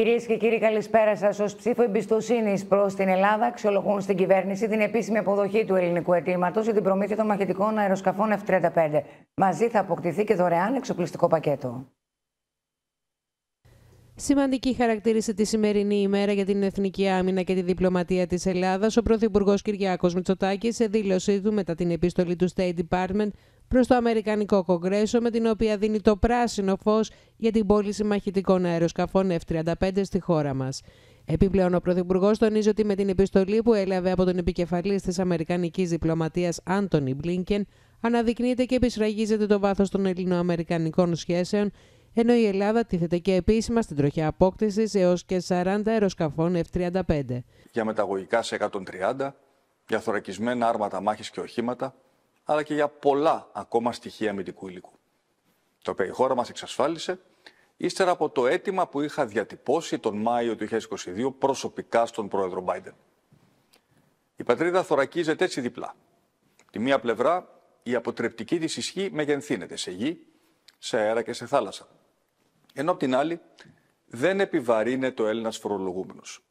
Κυρίες και κύριοι, καλησπέρα σας. Ω ψήφο εμπιστοσύνης προς την Ελλάδα, αξιολογούν στην κυβέρνηση την επίσημη αποδοχή του ελληνικού αιτήματος για την προμήθεια των μαχητικών αεροσκαφών F-35. Μαζί θα αποκτηθεί και δωρεάν εξοπλιστικό πακέτο. Σημαντική χαρακτήρισε τη σημερινή ημέρα για την εθνική άμυνα και τη διπλωματία της Ελλάδας ο Πρωθυπουργός Κυριάκος Μητσοτάκης σε δήλωσή του μετά την επίστολη του State Department προς το Αμερικανικό Κογκρέσο, με την οποία δίνει το πράσινο φως για την πώληση μαχητικών αεροσκαφών F-35 στη χώρα μας. Επιπλέον, ο Πρωθυπουργός τονίζει ότι με την επιστολή που έλαβε από τον επικεφαλής της Αμερικανικής Διπλωματίας Άντωνι Μπλίνκεν, αναδεικνύεται και επισραγίζεται το βάθος των ελληνοαμερικανικών σχέσεων ενώ η Ελλάδα τίθεται και επίσημα στην τροχιά απόκτησης έως και 40 αεροσκαφών F-35. Για μεταγωγικά σε 130, για θωρακισμένα άρματα μάχης και οχήματα, αλλά και για πολλά ακόμα στοιχεία αμυντικού υλικού. Το οποίο η χώρα μας εξασφάλισε ύστερα από το αίτημα που είχα διατυπώσει τον Μάιο του 2022 προσωπικά στον πρόεδρο Biden. Η πατρίδα θωρακίζεται έτσι διπλά. Τη μία πλευρά η αποτρεπτική της ισχύ μεγενθύνεται σε γη, σε αέρα και σε θάλασσα ενώ απ' την άλλη δεν επιβαρύνεται ο Έλληνας φορολογούμενος.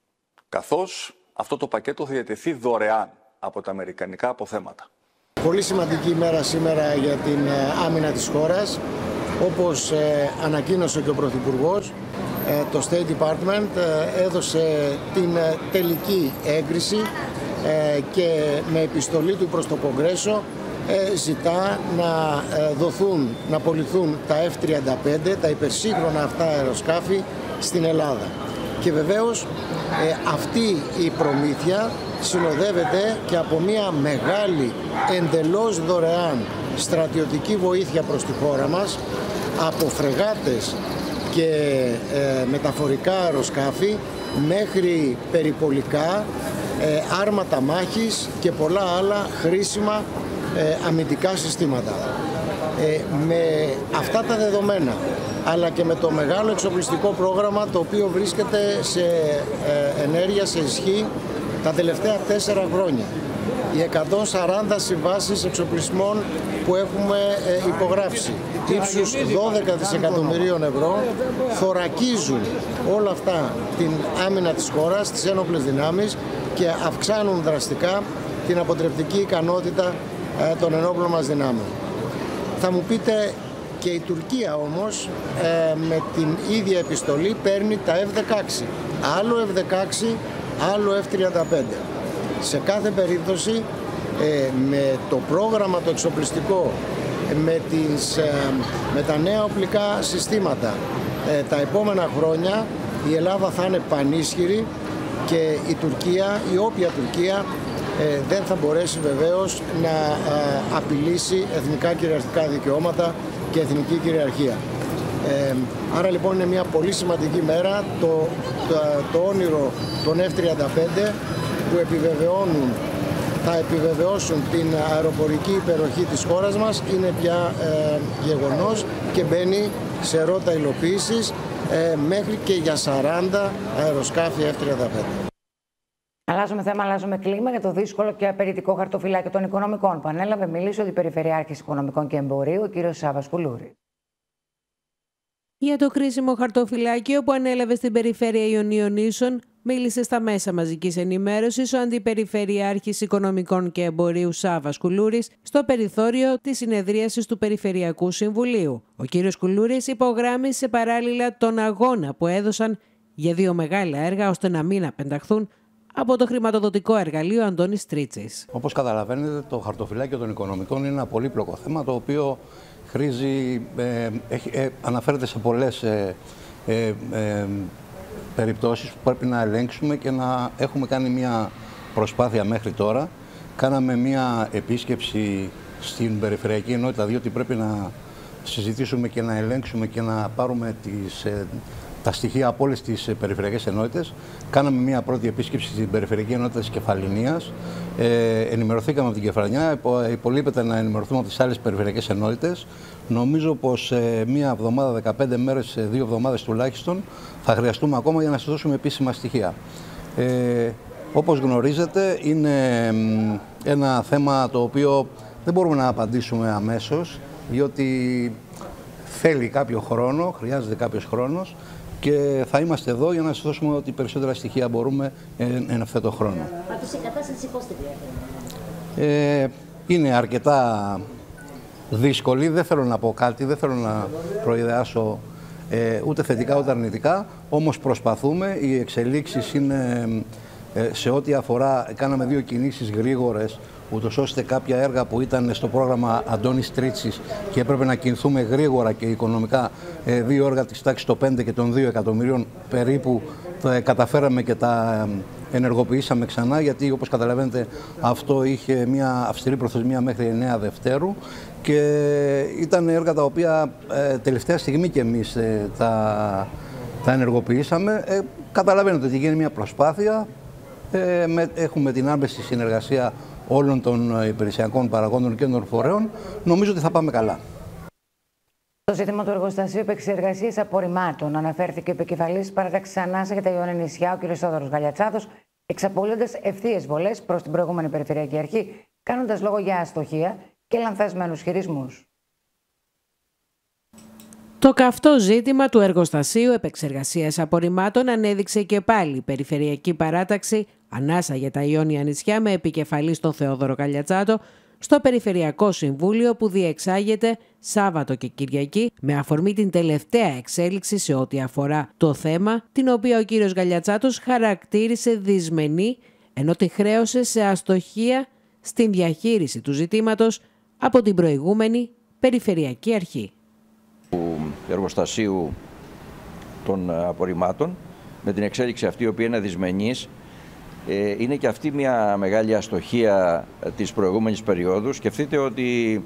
Καθώς αυτό το πακέτο θα διατεθεί δωρεάν από τα αμερικανικά αποθέματα. Πολύ σημαντική ημέρα σήμερα για την ε, άμυνα της χώρας. Όπως ε, ανακοίνωσε και ο Πρωθυπουργός, ε, το State Department έδωσε την τελική έγκριση και με επιστολή του προς το Κογκρέσο ε, ζητά να ε, δοθούν, να πολιθούν τα F-35, τα υπερσύγχρονα αυτά αεροσκάφη στην Ελλάδα. Και βεβαίως ε, αυτή η προμήθεια συνοδεύεται και από μια μεγάλη εντελώς δωρεάν στρατιωτική βοήθεια προς τη χώρα μας από φρεγάτες και μεταφορικά αεροσκάφη μέχρι περιπολικά, άρματα μάχης και πολλά άλλα χρήσιμα ε, αμυντικά συστήματα. Ε, με αυτά τα δεδομένα αλλά και με το μεγάλο εξοπλιστικό πρόγραμμα το οποίο βρίσκεται σε ε, ενέργεια, σε ισχύ τα τελευταία τέσσερα χρόνια. Οι 140 συμβάσεις εξοπλισμών που έχουμε υπογράψει ύψους 12 δισεκατομμυρίων ευρώ θωρακίζουν όλα αυτά την άμυνα της χώρας, τις ένοπλες δυνάμεις και αυξάνουν δραστικά την αποτρεπτική ικανότητα ε, των ενόπλων μας δυνάμεων. Θα μου πείτε και η Τουρκία όμως ε, με την ίδια επιστολή παίρνει τα F-16. Άλλο F-16, άλλο F-35. Σε κάθε περίπτωση ε, με το πρόγραμμα το εξοπλιστικό, με, τις, με τα νέα οπλικά συστήματα τα επόμενα χρόνια η Ελλάδα θα είναι πανίσχυρη και η Τουρκία, η όποια Τουρκία ε, δεν θα μπορέσει βεβαίως να απειλήσει εθνικά κυριαρχικά δικαιώματα και εθνική κυριαρχία. Ε, άρα λοιπόν είναι μια πολύ σημαντική μέρα το, το, όνειρο των F-35 που επιβεβαιώνουν θα επιβεβαιώσουν την αεροπορική υπεροχή της χώρας μας είναι πια ε, γεγονός και μπαίνει σε ρότα υλοποίησης ε, μέχρι και για 40 αεροσκάφη F-35. Αλλάζουμε θέμα, αλλάζουμε κλίμα για το δύσκολο και απαιτητικό χαρτοφυλάκιο των οικονομικών που ανέλαβε μίλησε ότι Περιφερειάρχη Οικονομικών και Εμπορίου, ο κ. Σάβα Κουλούρη. Για το κρίσιμο χαρτοφυλάκιο που ανέλαβε στην Περιφέρεια Ιωνίων Ίσων, μίλησε στα μέσα μαζικής ενημέρωσης ο Αντιπεριφερειάρχης Οικονομικών και Εμπορίου Σάβα Κουλούρης στο περιθώριο της συνεδρίασης του Περιφερειακού Συμβουλίου. Ο κ. Κουλούρης υπογράμμισε παράλληλα τον αγώνα που έδωσαν για δύο μεγάλα έργα ώστε να μην απενταχθούν από το χρηματοδοτικό εργαλείο Αντώνης Τρίτσης. Όπως καταλαβαίνετε, το χαρτοφυλάκιο των οικονομικών είναι ένα πολύπλοκο θέμα το οποίο χρήζει, ε, ε, αναφέρεται σε πολλές ε, ε, ε, περιπτώσεις που πρέπει να ελέγξουμε και να έχουμε κάνει μια προσπάθεια μέχρι τώρα. Κάναμε μια επίσκεψη στην Περιφερειακή Ενότητα διότι πρέπει να συζητήσουμε και να ελέγξουμε και να πάρουμε τις τα στοιχεία από όλες τις ε, περιφερειακές ενότητες. Κάναμε μια πρώτη επίσκεψη στην Περιφερειακή Ενότητα της Κεφαλινία. Ε, ενημερωθήκαμε από την Κεφαλινιά. Υπολείπεται να ενημερωθούμε από τις άλλες περιφερειακές ενότητες. Νομίζω πως ε, μία εβδομάδα, 15 μέρες, δύο εβδομάδες τουλάχιστον, θα χρειαστούμε ακόμα για να σας δώσουμε επίσημα στοιχεία. Ε, όπως γνωρίζετε, είναι ένα θέμα το οποίο δεν μπορούμε να απαντήσουμε αμέσως, διότι θέλει κάποιο χρόνο, χρειάζεται κάποιος χρόνος και θα είμαστε εδώ για να σας δώσουμε ό,τι περισσότερα στοιχεία μπορούμε εν, εν αυτό το χρόνο. Πάντως η κατάσταση πώς τη Ε, είναι αρκετά δύσκολη, δεν θέλω να πω κάτι, δεν θέλω να προειδεάσω ε, ούτε θετικά ούτε αρνητικά, όμως προσπαθούμε, οι εξελίξεις είναι ε, σε ό,τι αφορά, κάναμε δύο κινήσεις γρήγορες, ούτως ώστε κάποια έργα που ήταν στο πρόγραμμα Αντώνης Τρίτσης και έπρεπε να κινηθούμε γρήγορα και οικονομικά, ε, δύο έργα της τάξης των 5 και των 2 εκατομμυρίων περίπου, τα καταφέραμε και τα ενεργοποιήσαμε ξανά, γιατί όπως καταλαβαίνετε αυτό είχε μια αυστηρή προθεσμία μέχρι 9 Δευτέρου και ήταν έργα τα οποία ε, τελευταία στιγμή και εμείς ε, τα, τα ενεργοποιήσαμε. Ε, καταλαβαίνετε ότι γίνει μια προσπάθεια. Ε, με, έχουμε την άμεση συνεργασία όλων των υπηρεσιακών παραγόντων και των φορέων. Νομίζω ότι θα πάμε καλά. Το ζήτημα του εργοστασίου επεξεργασίας απορριμμάτων αναφέρθηκε ο επικεφαλής παράταξης Ανάσα για τα Ιωάννη Νησιά, ο κ. Σόδωρο Γαλιατσάδος, εξαπολύοντας ευθείες βολές προς την προηγούμενη Περιφερειακή Αρχή, κάνοντας λόγο για αστοχία και λανθασμένους χειρισμούς. Το καυτό ζήτημα του εργοστασίου επεξεργασίας απορριμμάτων ανέδειξε και πάλι η Περιφερειακή Παράταξη Ανάσα για τα Ιόνια νησιά με επικεφαλής στον Θεόδωρο Καλιατσάτο στο Περιφερειακό Συμβούλιο που διεξάγεται Σάββατο και Κυριακή με αφορμή την τελευταία εξέλιξη σε ό,τι αφορά το θέμα, την οποία ο κύριος Γαλιατσάτος χαρακτήρισε δυσμενή ενώ τη χρέωσε σε αστοχία στην διαχείριση του ζητήματος από την προηγούμενη Περιφερειακή Αρχή. Του εργοστασίου των απορριμμάτων με την εξέλιξη αυτή η οποία είναι δυσμενής ε, είναι και αυτή μια μεγάλη αστοχία της προηγούμενης περίοδου. Σκεφτείτε ότι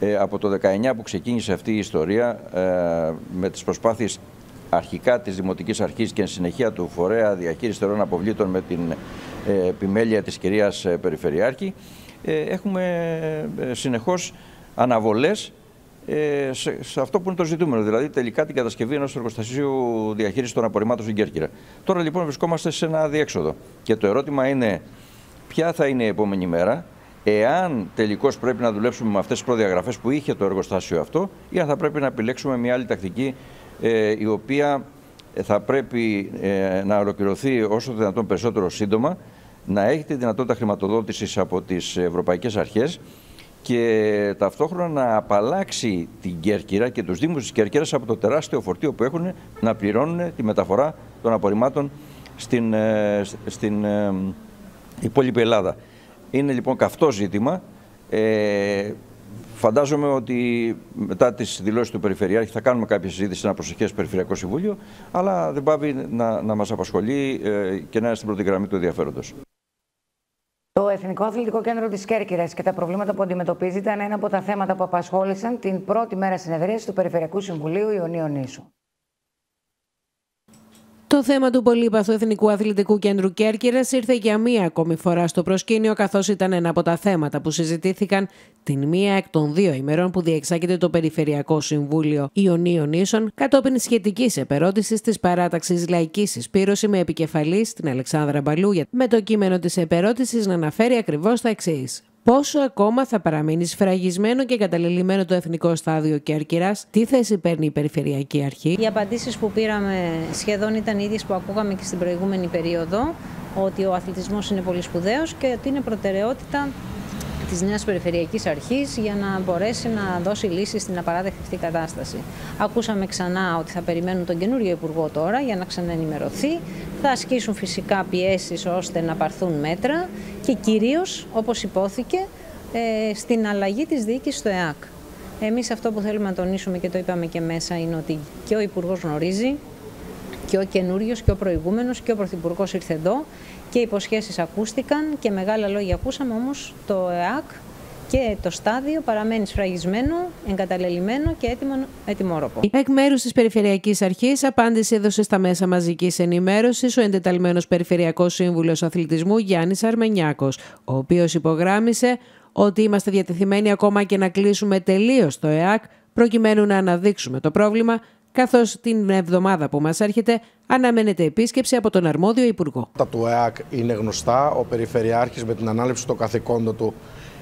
ε, από το 19 που ξεκίνησε αυτή η ιστορία ε, με τις προσπάθειες αρχικά της Δημοτικής Αρχής και εν συνεχεία του Φορέα Διαχείρισης Τερών Αποβλήτων με την επιμέλεια της κυρίας Περιφερειάρχη έχουμε συνεχώς αναβολές ε, σε, σε, αυτό που είναι το ζητούμενο, δηλαδή τελικά την κατασκευή ενός εργοστασίου διαχείρισης των απορριμμάτων στην Κέρκυρα. Τώρα λοιπόν βρισκόμαστε σε ένα διέξοδο και το ερώτημα είναι ποια θα είναι η επόμενη μέρα, εάν τελικώς πρέπει να δουλέψουμε με αυτές τις προδιαγραφές που είχε το εργοστάσιο αυτό, ή αν θα πρέπει να επιλέξουμε μια άλλη τακτική ε, η οποία θα πρέπει ε, να ολοκληρωθεί όσο το δυνατόν περισσότερο σύντομα, να έχει τη δυνατότητα χρηματοδότησης από τις ευρωπαϊκές αρχές και ταυτόχρονα να απαλλάξει την Κέρκυρα και τους Δήμους της Κέρκυρας από το τεράστιο φορτίο που έχουν να πληρώνουν τη μεταφορά των απορριμμάτων στην, ε, στην ε, υπόλοιπη Ελλάδα. Είναι λοιπόν καυτό ζήτημα. Ε, φαντάζομαι ότι μετά τις δηλώσεις του Περιφερειάρχη θα κάνουμε κάποια συζήτηση σε ένα προσεχές Περιφερειακό Συμβούλιο, αλλά δεν πάβει να, να μας απασχολεί ε, και να είναι στην πρώτη γραμμή του ενδιαφέροντος. Το Εθνικό Αθλητικό Κέντρο της Κέρκυρας και τα προβλήματα που αντιμετωπίζει ήταν ένα από τα θέματα που απασχόλησαν την πρώτη μέρα συνεδρίασης του Περιφερειακού Συμβουλίου Ιωνίων Νήσου. Το θέμα του πολύπαθου Εθνικού Αθλητικού Κέντρου Κέρκυρας ήρθε για μία ακόμη φορά στο προσκήνιο, καθώς ήταν ένα από τα θέματα που συζητήθηκαν την μία εκ των δύο ημερών που διεξάγεται το Περιφερειακό Συμβούλιο Ιωνίων Ίσων, κατόπιν σχετικής επερώτησης της παράταξης Λαϊκής Συσπήρωση με επικεφαλής την Αλεξάνδρα Μπαλούγια, με το κείμενο της επερώτησης να αναφέρει ακριβώς τα εξής πόσο ακόμα θα παραμείνεις σφραγισμένο και καταλελειμμένο το Εθνικό Στάδιο Κέρκυρας, τι θέση παίρνει η Περιφερειακή Αρχή; Οι απαντήσεις που πήραμε σχεδόν ήταν ίδιες που ακούγαμε και στην προηγούμενη περίοδο, ότι ο αθλητισμός είναι πολύ σπουδαίος και ότι είναι προτεραιότητα της νέας Περιφερειακής Αρχής για να μπορέσει να δώσει λύση στην απαράδεκτη αυτή κατάσταση. Ακούσαμε ξανά ότι θα περιμένουν τον καινούριο Υπουργό τώρα για να ξαναενημερωθεί. Θα ασκήσουν φυσικά πιέσεις ώστε να πάρθουν μέτρα και κυρίως, όπως υπόθηκε, ε, στην αλλαγή της διοίκησης στο ΕΑΚ. Εμείς αυτό που θέλουμε να τονίσουμε και το είπαμε και μέσα είναι ότι και ο Υπουργός γνωρίζει και ο καινούριος και ο προηγούμενος και ο Πρωθυπουργός ήρθε εδώ και υποσχέσεις ακούστηκαν και μεγάλα λόγια ακούσαμε, όμως το ΕΑΚ και το στάδιο παραμένεις σφραγισμένο, εγκαταλελειμμένο και έτοιμο, ετοιμόρροπο. Εκ μέρους της Περιφερειακής Αρχής, απάντηση έδωσε στα μέσα μαζικής ενημέρωσης ο εντεταλμένος Περιφερειακός Σύμβουλος Αθλητισμού Γιάννης Αρμενιάκος, ο οποίος υπογράμμισε ότι είμαστε διατεθειμένοι ακόμα και να κλείσουμε τελείως το ΕΑΚ προκειμένου να αναδείξουμε το πρόβλημα καθώς την εβδομάδα που μας έρχεται αναμένεται επίσκεψη από τον αρμόδιο Υπουργό. Τα του ΕΑΚ είναι γνωστά. Ο Περιφερειάρχης με την ανάληψη των καθηκόντων του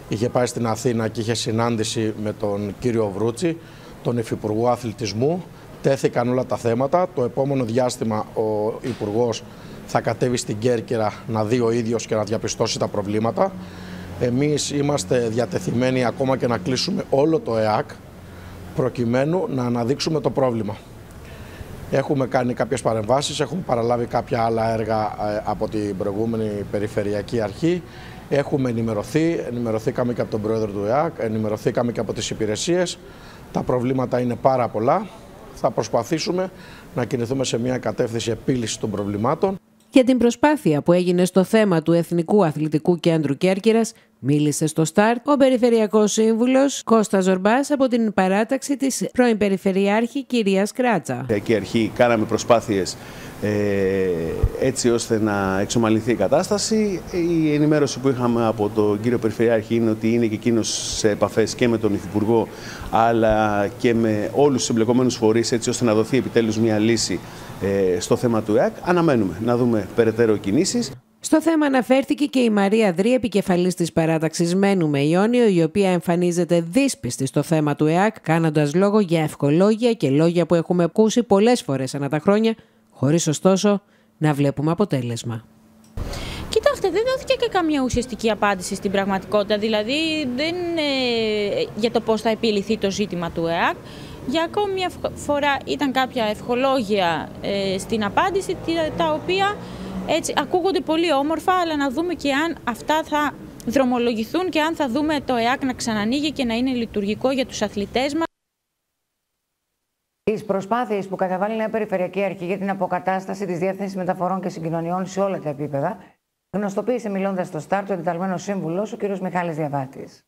είχε πάει στην Αθήνα και είχε συνάντηση με τον κύριο Βρούτσι. τον Υφυπουργό Αθλητισμού. Τέθηκαν όλα τα θέματα. Το επόμενο διάστημα ο Υπουργός θα κατέβει στην Κέρκυρα να δει ο ίδιος και να διαπιστώσει τα προβλήματα. Εμείς είμαστε διατεθειμένοι ακόμα και να κλείσουμε όλο το ΕΑΚ προκειμένου να αναδείξουμε το πρόβλημα. Έχουμε κάνει κάποιες παρεμβάσεις, έχουμε παραλάβει κάποια άλλα έργα ε, από την προηγούμενη Περιφερειακή Αρχή. Έχουμε ενημερωθεί, ενημερωθήκαμε και από τον Πρόεδρο του ΕΑΚ, ενημερωθήκαμε και από τις υπηρεσίες. Τα προβλήματα είναι πάρα πολλά. Θα προσπαθήσουμε να κινηθούμε σε μια κατεύθυνση επίλυσης των προβλημάτων. Για την προσπάθεια που έγινε στο θέμα του Εθνικού Αθλητικού Κέντρου Κέρκυρας, μίλησε στο ΣΤΑΡΤ ο Περιφερειακός Σύμβουλος Κώστας Ζορμπάς από την παράταξη της πρώην Περιφερειάρχη κυρίας Κράτσα. Εκεί αρχή κάναμε προσπάθειες ε, έτσι ώστε να εξομαλυνθεί η κατάσταση. Η ενημέρωση που είχαμε από τον κύριο Περιφερειάρχη είναι ότι είναι και εκείνος σε επαφές και με τον Υφυπουργό αλλά και με όλους τους εμπλεκομένους φορείς έτσι ώστε να δοθεί επιτέλους μια λύση ε, στο θέμα του ΕΑΚ. Αναμένουμε να δούμε περαιτέρω κινήσεις. Στο θέμα αναφέρθηκε και η Μαρία Δρή, επικεφαλής της παράταξης Μένου με Ιόνιο, η οποία εμφανίζεται δύσπιστη στο θέμα του ΕΑΚ, κάνοντας λόγο για ευκολόγια και λόγια που έχουμε ακούσει πολλές φορές ανά τα χρόνια, χωρίς ωστόσο να βλέπουμε αποτέλεσμα. Κοιτάξτε, δεν δόθηκε και καμία ουσιαστική απάντηση στην πραγματικότητα. Δηλαδή, δεν ε, για το πώς θα επιληθεί το ζήτημα του ΕΑΚ. Για ακόμη μια φορά ήταν κάποια ευχολόγια ε, στην απάντηση, τα οποία έτσι ακούγονται πολύ όμορφα, αλλά να δούμε και αν αυτά θα δρομολογηθούν και αν θα δούμε το ΕΑΚ να ξανανοίγει και να είναι λειτουργικό για τους αθλητές μας. Τις προσπάθειες που καταβάλει η Νέα Περιφερειακή Αρχή για την αποκατάσταση της Διεύθυνσης Μεταφορών και Συγκοινωνιών σε όλα τα επίπεδα, γνωστοποίησε μιλώντας στο ΣΤΑΡΤ ο εντεταλμένο σύμβουλος, ο κ. Μιχάλης Διαβάτης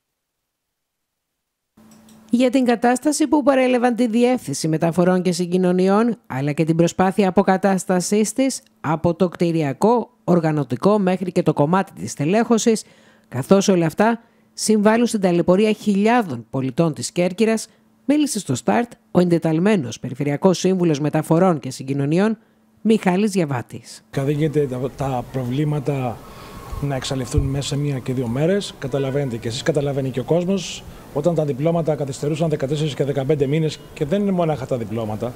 για την κατάσταση που παρέλαβαν τη Διεύθυνση Μεταφορών και Συγκοινωνιών, αλλά και την προσπάθεια αποκατάστασής της από το κτηριακό, οργανωτικό μέχρι και το κομμάτι της τελέχωσης, καθώς όλα αυτά συμβάλλουν στην ταλαιπωρία χιλιάδων πολιτών της Κέρκυρας, μίλησε στο ΣΤΑΡΤ ο εντεταλμένος Περιφερειακός Σύμβουλος Μεταφορών και Συγκοινωνιών, Μιχάλης Διαβάτης. Καθίγεται τα προβλήματα να εξαλειφθούν μέσα σε μία και δύο μέρες. Καταλαβαίνετε και εσείς, καταλαβαίνει και ο κόσμος όταν τα διπλώματα καθυστερούσαν 14 και 15 μήνες και δεν είναι μόνο τα διπλώματα.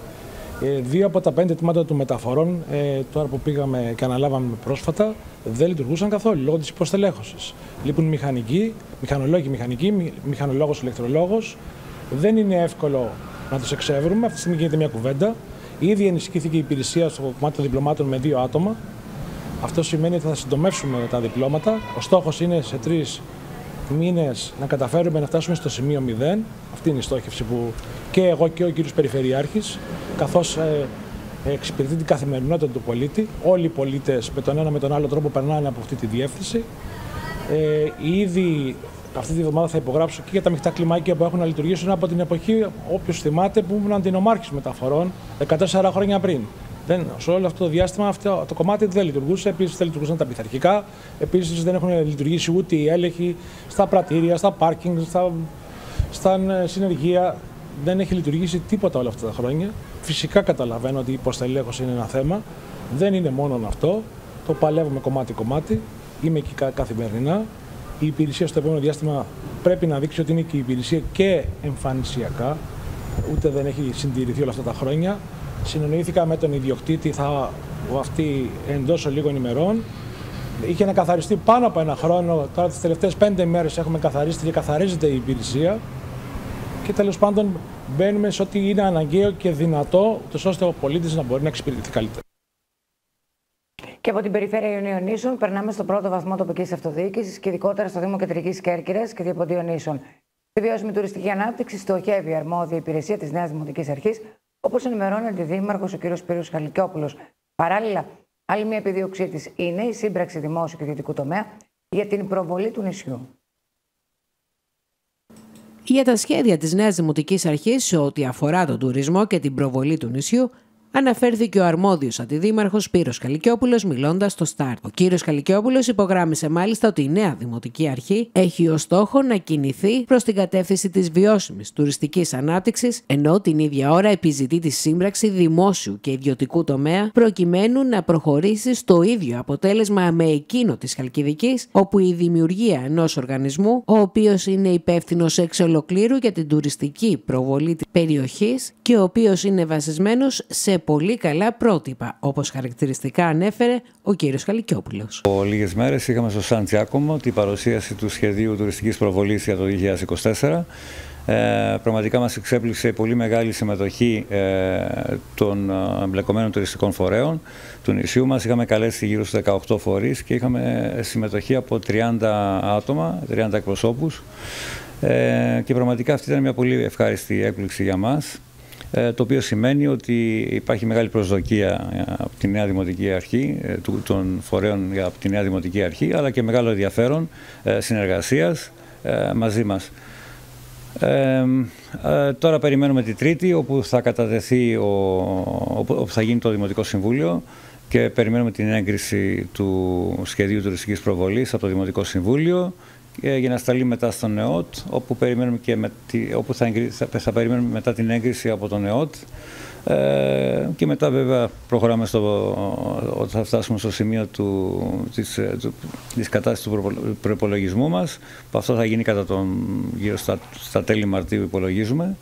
Ε, δύο από τα πέντε τμήματα των μεταφορών, ε, τώρα που πήγαμε και αναλάβαμε πρόσφατα, δεν λειτουργούσαν καθόλου λόγω της υποστελέχωσης. Λείπουν μηχανικοί, μηχανολόγοι μηχανικοί, μηχανολόγος ηλεκτρολόγος. Δεν είναι εύκολο να τους εξεύρουμε. Αυτή τη στιγμή γίνεται μια κουβέντα. Ήδη ενισχύθηκε η υπηρεσία στο κομμάτι των διπλωμάτων με δύο άτομα. Αυτό σημαίνει ότι θα συντομεύσουμε τα διπλώματα. Ο στόχος είναι σε τρεις μήνες να καταφέρουμε να φτάσουμε στο σημείο 0. Αυτή είναι η στόχευση που και εγώ και ο κύριος Περιφερειάρχης, καθώς ε, εξυπηρετεί την καθημερινότητα του πολίτη. Όλοι οι πολίτες με τον ένα με τον άλλο τρόπο περνάνε από αυτή τη διεύθυνση. Ε, ήδη αυτή τη βδομάδα θα υπογράψω και για τα μειχτά κλιμάκια που έχουν να λειτουργήσουν από την εποχή, όποιος θυμάται, που ήμουν αντινομάρχης μεταφορών 14 χρόνια πριν. Δεν, σε όλο αυτό το διάστημα αυτό, το κομμάτι δεν λειτουργούσε. Επίσης δεν λειτουργούσαν τα πειθαρχικά. Επίσης δεν έχουν λειτουργήσει ούτε οι έλεγχοι στα πρατήρια, στα πάρκινγκ, στα, στα ε, συνεργεία. Δεν έχει λειτουργήσει τίποτα όλα αυτά τα χρόνια. Φυσικά καταλαβαίνω ότι η υποστελέχωση είναι ένα θέμα. Δεν είναι μόνο αυτό. Το παλεύουμε κομμάτι-κομμάτι. Είμαι εκεί καθημερινά. Η υπηρεσία στο επόμενο διάστημα πρέπει να δείξει ότι είναι και η υπηρεσία και εμφανισιακά. Ούτε δεν έχει συντηρηθεί όλα αυτά τα χρόνια. Συνεννοήθηκα με τον ιδιοκτήτη, θα αυτή εντός λίγων ημερών. Είχε να καθαριστεί πάνω από ένα χρόνο. Τώρα τις τελευταίες πέντε μέρες έχουμε καθαρίσει και καθαρίζεται η υπηρεσία. Και τέλος πάντων μπαίνουμε σε ό,τι είναι αναγκαίο και δυνατό, ώστε ο πολίτης να μπορεί να εξυπηρετηθεί καλύτερα. Και από την περιφέρεια Ιωνίων Νήσων περνάμε στο πρώτο βαθμό τοπικής αυτοδιοίκησης και ειδικότερα στο Δήμο Κεντρικής Κέρκυρας και Διαποντίων Νήσων. Στη βιώσιμη τουριστική ανάπτυξη στοχεύει η αρμόδια υπηρεσία της Νέας Δημοτικής Αρχής Όπως ενημερώνει ο Αντιδήμαρχο ο κ. Σπύρος Χαλικιόπουλο. Παράλληλα, άλλη μια επιδίωξή της είναι η σύμπραξη δημόσιου και ιδιωτικού τομέα για την προβολή του νησιού. Για τα σχέδια της Νέας Δημοτικής Αρχής σε ό,τι αφορά τον τουρισμό και την προβολή του νησιού, αναφέρθηκε ο αρμόδιος αντιδήμαρχος Σπύρος Καλικιόπουλος μιλώντας στο ΣΤΑΡΤ. Ο κύριος Καλικιόπουλος υπογράμμισε μάλιστα ότι η νέα Δημοτική Αρχή έχει ως στόχο να κινηθεί προς την κατεύθυνση της βιώσιμης τουριστικής ανάπτυξης, ενώ την ίδια ώρα επιζητεί τη σύμπραξη δημόσιου και ιδιωτικού τομέα προκειμένου να προχωρήσει στο ίδιο αποτέλεσμα με εκείνο της Χαλκιδικής, όπου η δημιουργία ενός οργανισμού, ο οποίος είναι υπεύθυνο εξ ολοκλήρου για την τουριστική προβολή της περιοχής και ο οποίος είναι βασισμένος σε πολύ καλά πρότυπα, όπως χαρακτηριστικά ανέφερε ο κύριος Καλικιόπουλος. Ο λίγες μέρες είχαμε στο Σαν Τζιάκομο την παρουσίαση του σχεδίου τουριστικής προβολής για το 2024. Ε, πραγματικά μας εξέπληξε πολύ μεγάλη συμμετοχή ε, των ε, εμπλεκομένων τουριστικών φορέων του νησιού μας. Είχαμε καλέσει γύρω στους 18 φορείς και είχαμε συμμετοχή από 30 άτομα, 30 εκπροσώπους. Ε, και πραγματικά αυτή ήταν μια πολύ ευχάριστη έκπληξη για μας. Ε, το οποίο σημαίνει ότι υπάρχει μεγάλη προσδοκία ε, από τη Νέα Δημοτική Αρχή, ε, των φορέων από τη Νέα Δημοτική Αρχή, αλλά και μεγάλο ενδιαφέρον συνεργασίας μαζί μας. Ε, τώρα περιμένουμε τη Τρίτη, όπου θα κατατεθεί, ο, όπου θα γίνει το Δημοτικό Συμβούλιο και περιμένουμε την έγκριση του σχεδίου τουριστικής προβολής από το Δημοτικό Συμβούλιο ε, για να σταλεί μετά στον ΕΟΤ, όπου, περιμένουμε και με τη, όπου θα, θα, θα, περιμένουμε μετά την έγκριση από τον ΕΟΤ. Ε, και μετά βέβαια προχωράμε στο, ότι θα φτάσουμε στο σημείο του, της, ε, του, της κατάστασης του προπολογισμού μας, που αυτό θα γίνει κατά τον, γύρω στα, στα τέλη Μαρτίου υπολογίζουμε,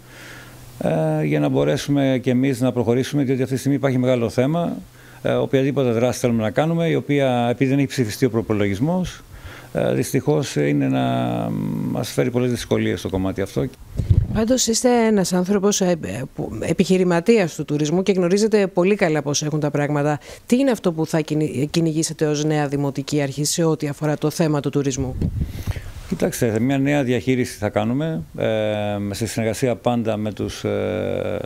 ε, για να μπορέσουμε και εμείς να προχωρήσουμε, διότι αυτή τη στιγμή υπάρχει μεγάλο θέμα, ε, οποιαδήποτε δράση θέλουμε να κάνουμε, η οποία επειδή δεν έχει ψηφιστεί ο προπολογισμός, ε, δυστυχώς είναι να μας φέρει πολλές δυσκολίες στο κομμάτι αυτό. Πάντως είστε ένας άνθρωπος ε, επιχειρηματίας του τουρισμού και γνωρίζετε πολύ καλά πώς έχουν τα πράγματα. Τι είναι αυτό που θα κυνηγήσετε ως νέα δημοτική αρχή σε ό,τι αφορά το θέμα του τουρισμού; Κοιτάξτε, μια νέα διαχείριση θα κάνουμε ε, σε συνεργασία πάντα με τους, ε,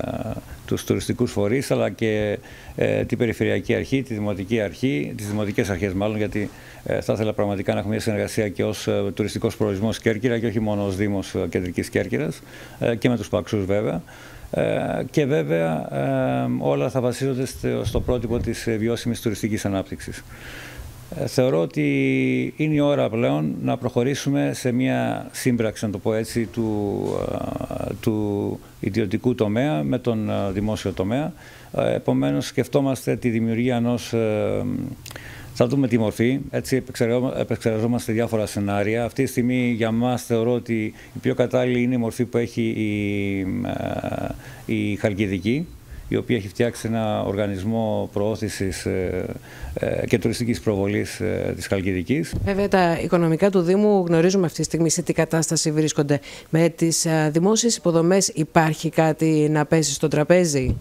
τους τουριστικούς φορείς αλλά και ε, την Περιφερειακή Αρχή, τη Δημοτική Αρχή, τις Δημοτικές Αρχές μάλλον γιατί ε, θα ήθελα πραγματικά να έχουμε μια συνεργασία και ως ε, τουριστικός προορισμός Κέρκυρα και όχι μόνο ως Δήμος ε, Κεντρικής Κέρκυρας ε, και με τους Παξούς βέβαια. Και βέβαια όλα θα βασίζονται στο πρότυπο της βιώσιμης τουριστικής ανάπτυξης. Θεωρώ ότι είναι η ώρα πλέον να προχωρήσουμε σε μια σύμπραξη, να το πω έτσι, του, του ιδιωτικού τομέα με τον δημόσιο τομέα. Επομένως, σκεφτόμαστε τη δημιουργία ενός θα δούμε τη μορφή. Έτσι, επεξεργαζόμαστε διάφορα σενάρια. Αυτή τη στιγμή για μας θεωρώ ότι η πιο κατάλληλη είναι η μορφή που έχει η, ε, η Χαλκιδική η οποία έχει φτιάξει ένα οργανισμό προώθησης ε, ε, και τουριστικής προβολής ε, της Χαλκιδικής. Βέβαια τα οικονομικά του Δήμου γνωρίζουμε αυτή τη στιγμή σε τι κατάσταση βρίσκονται. Με τις δημόσιες υποδομές υπάρχει κάτι να πέσει στο τραπέζι;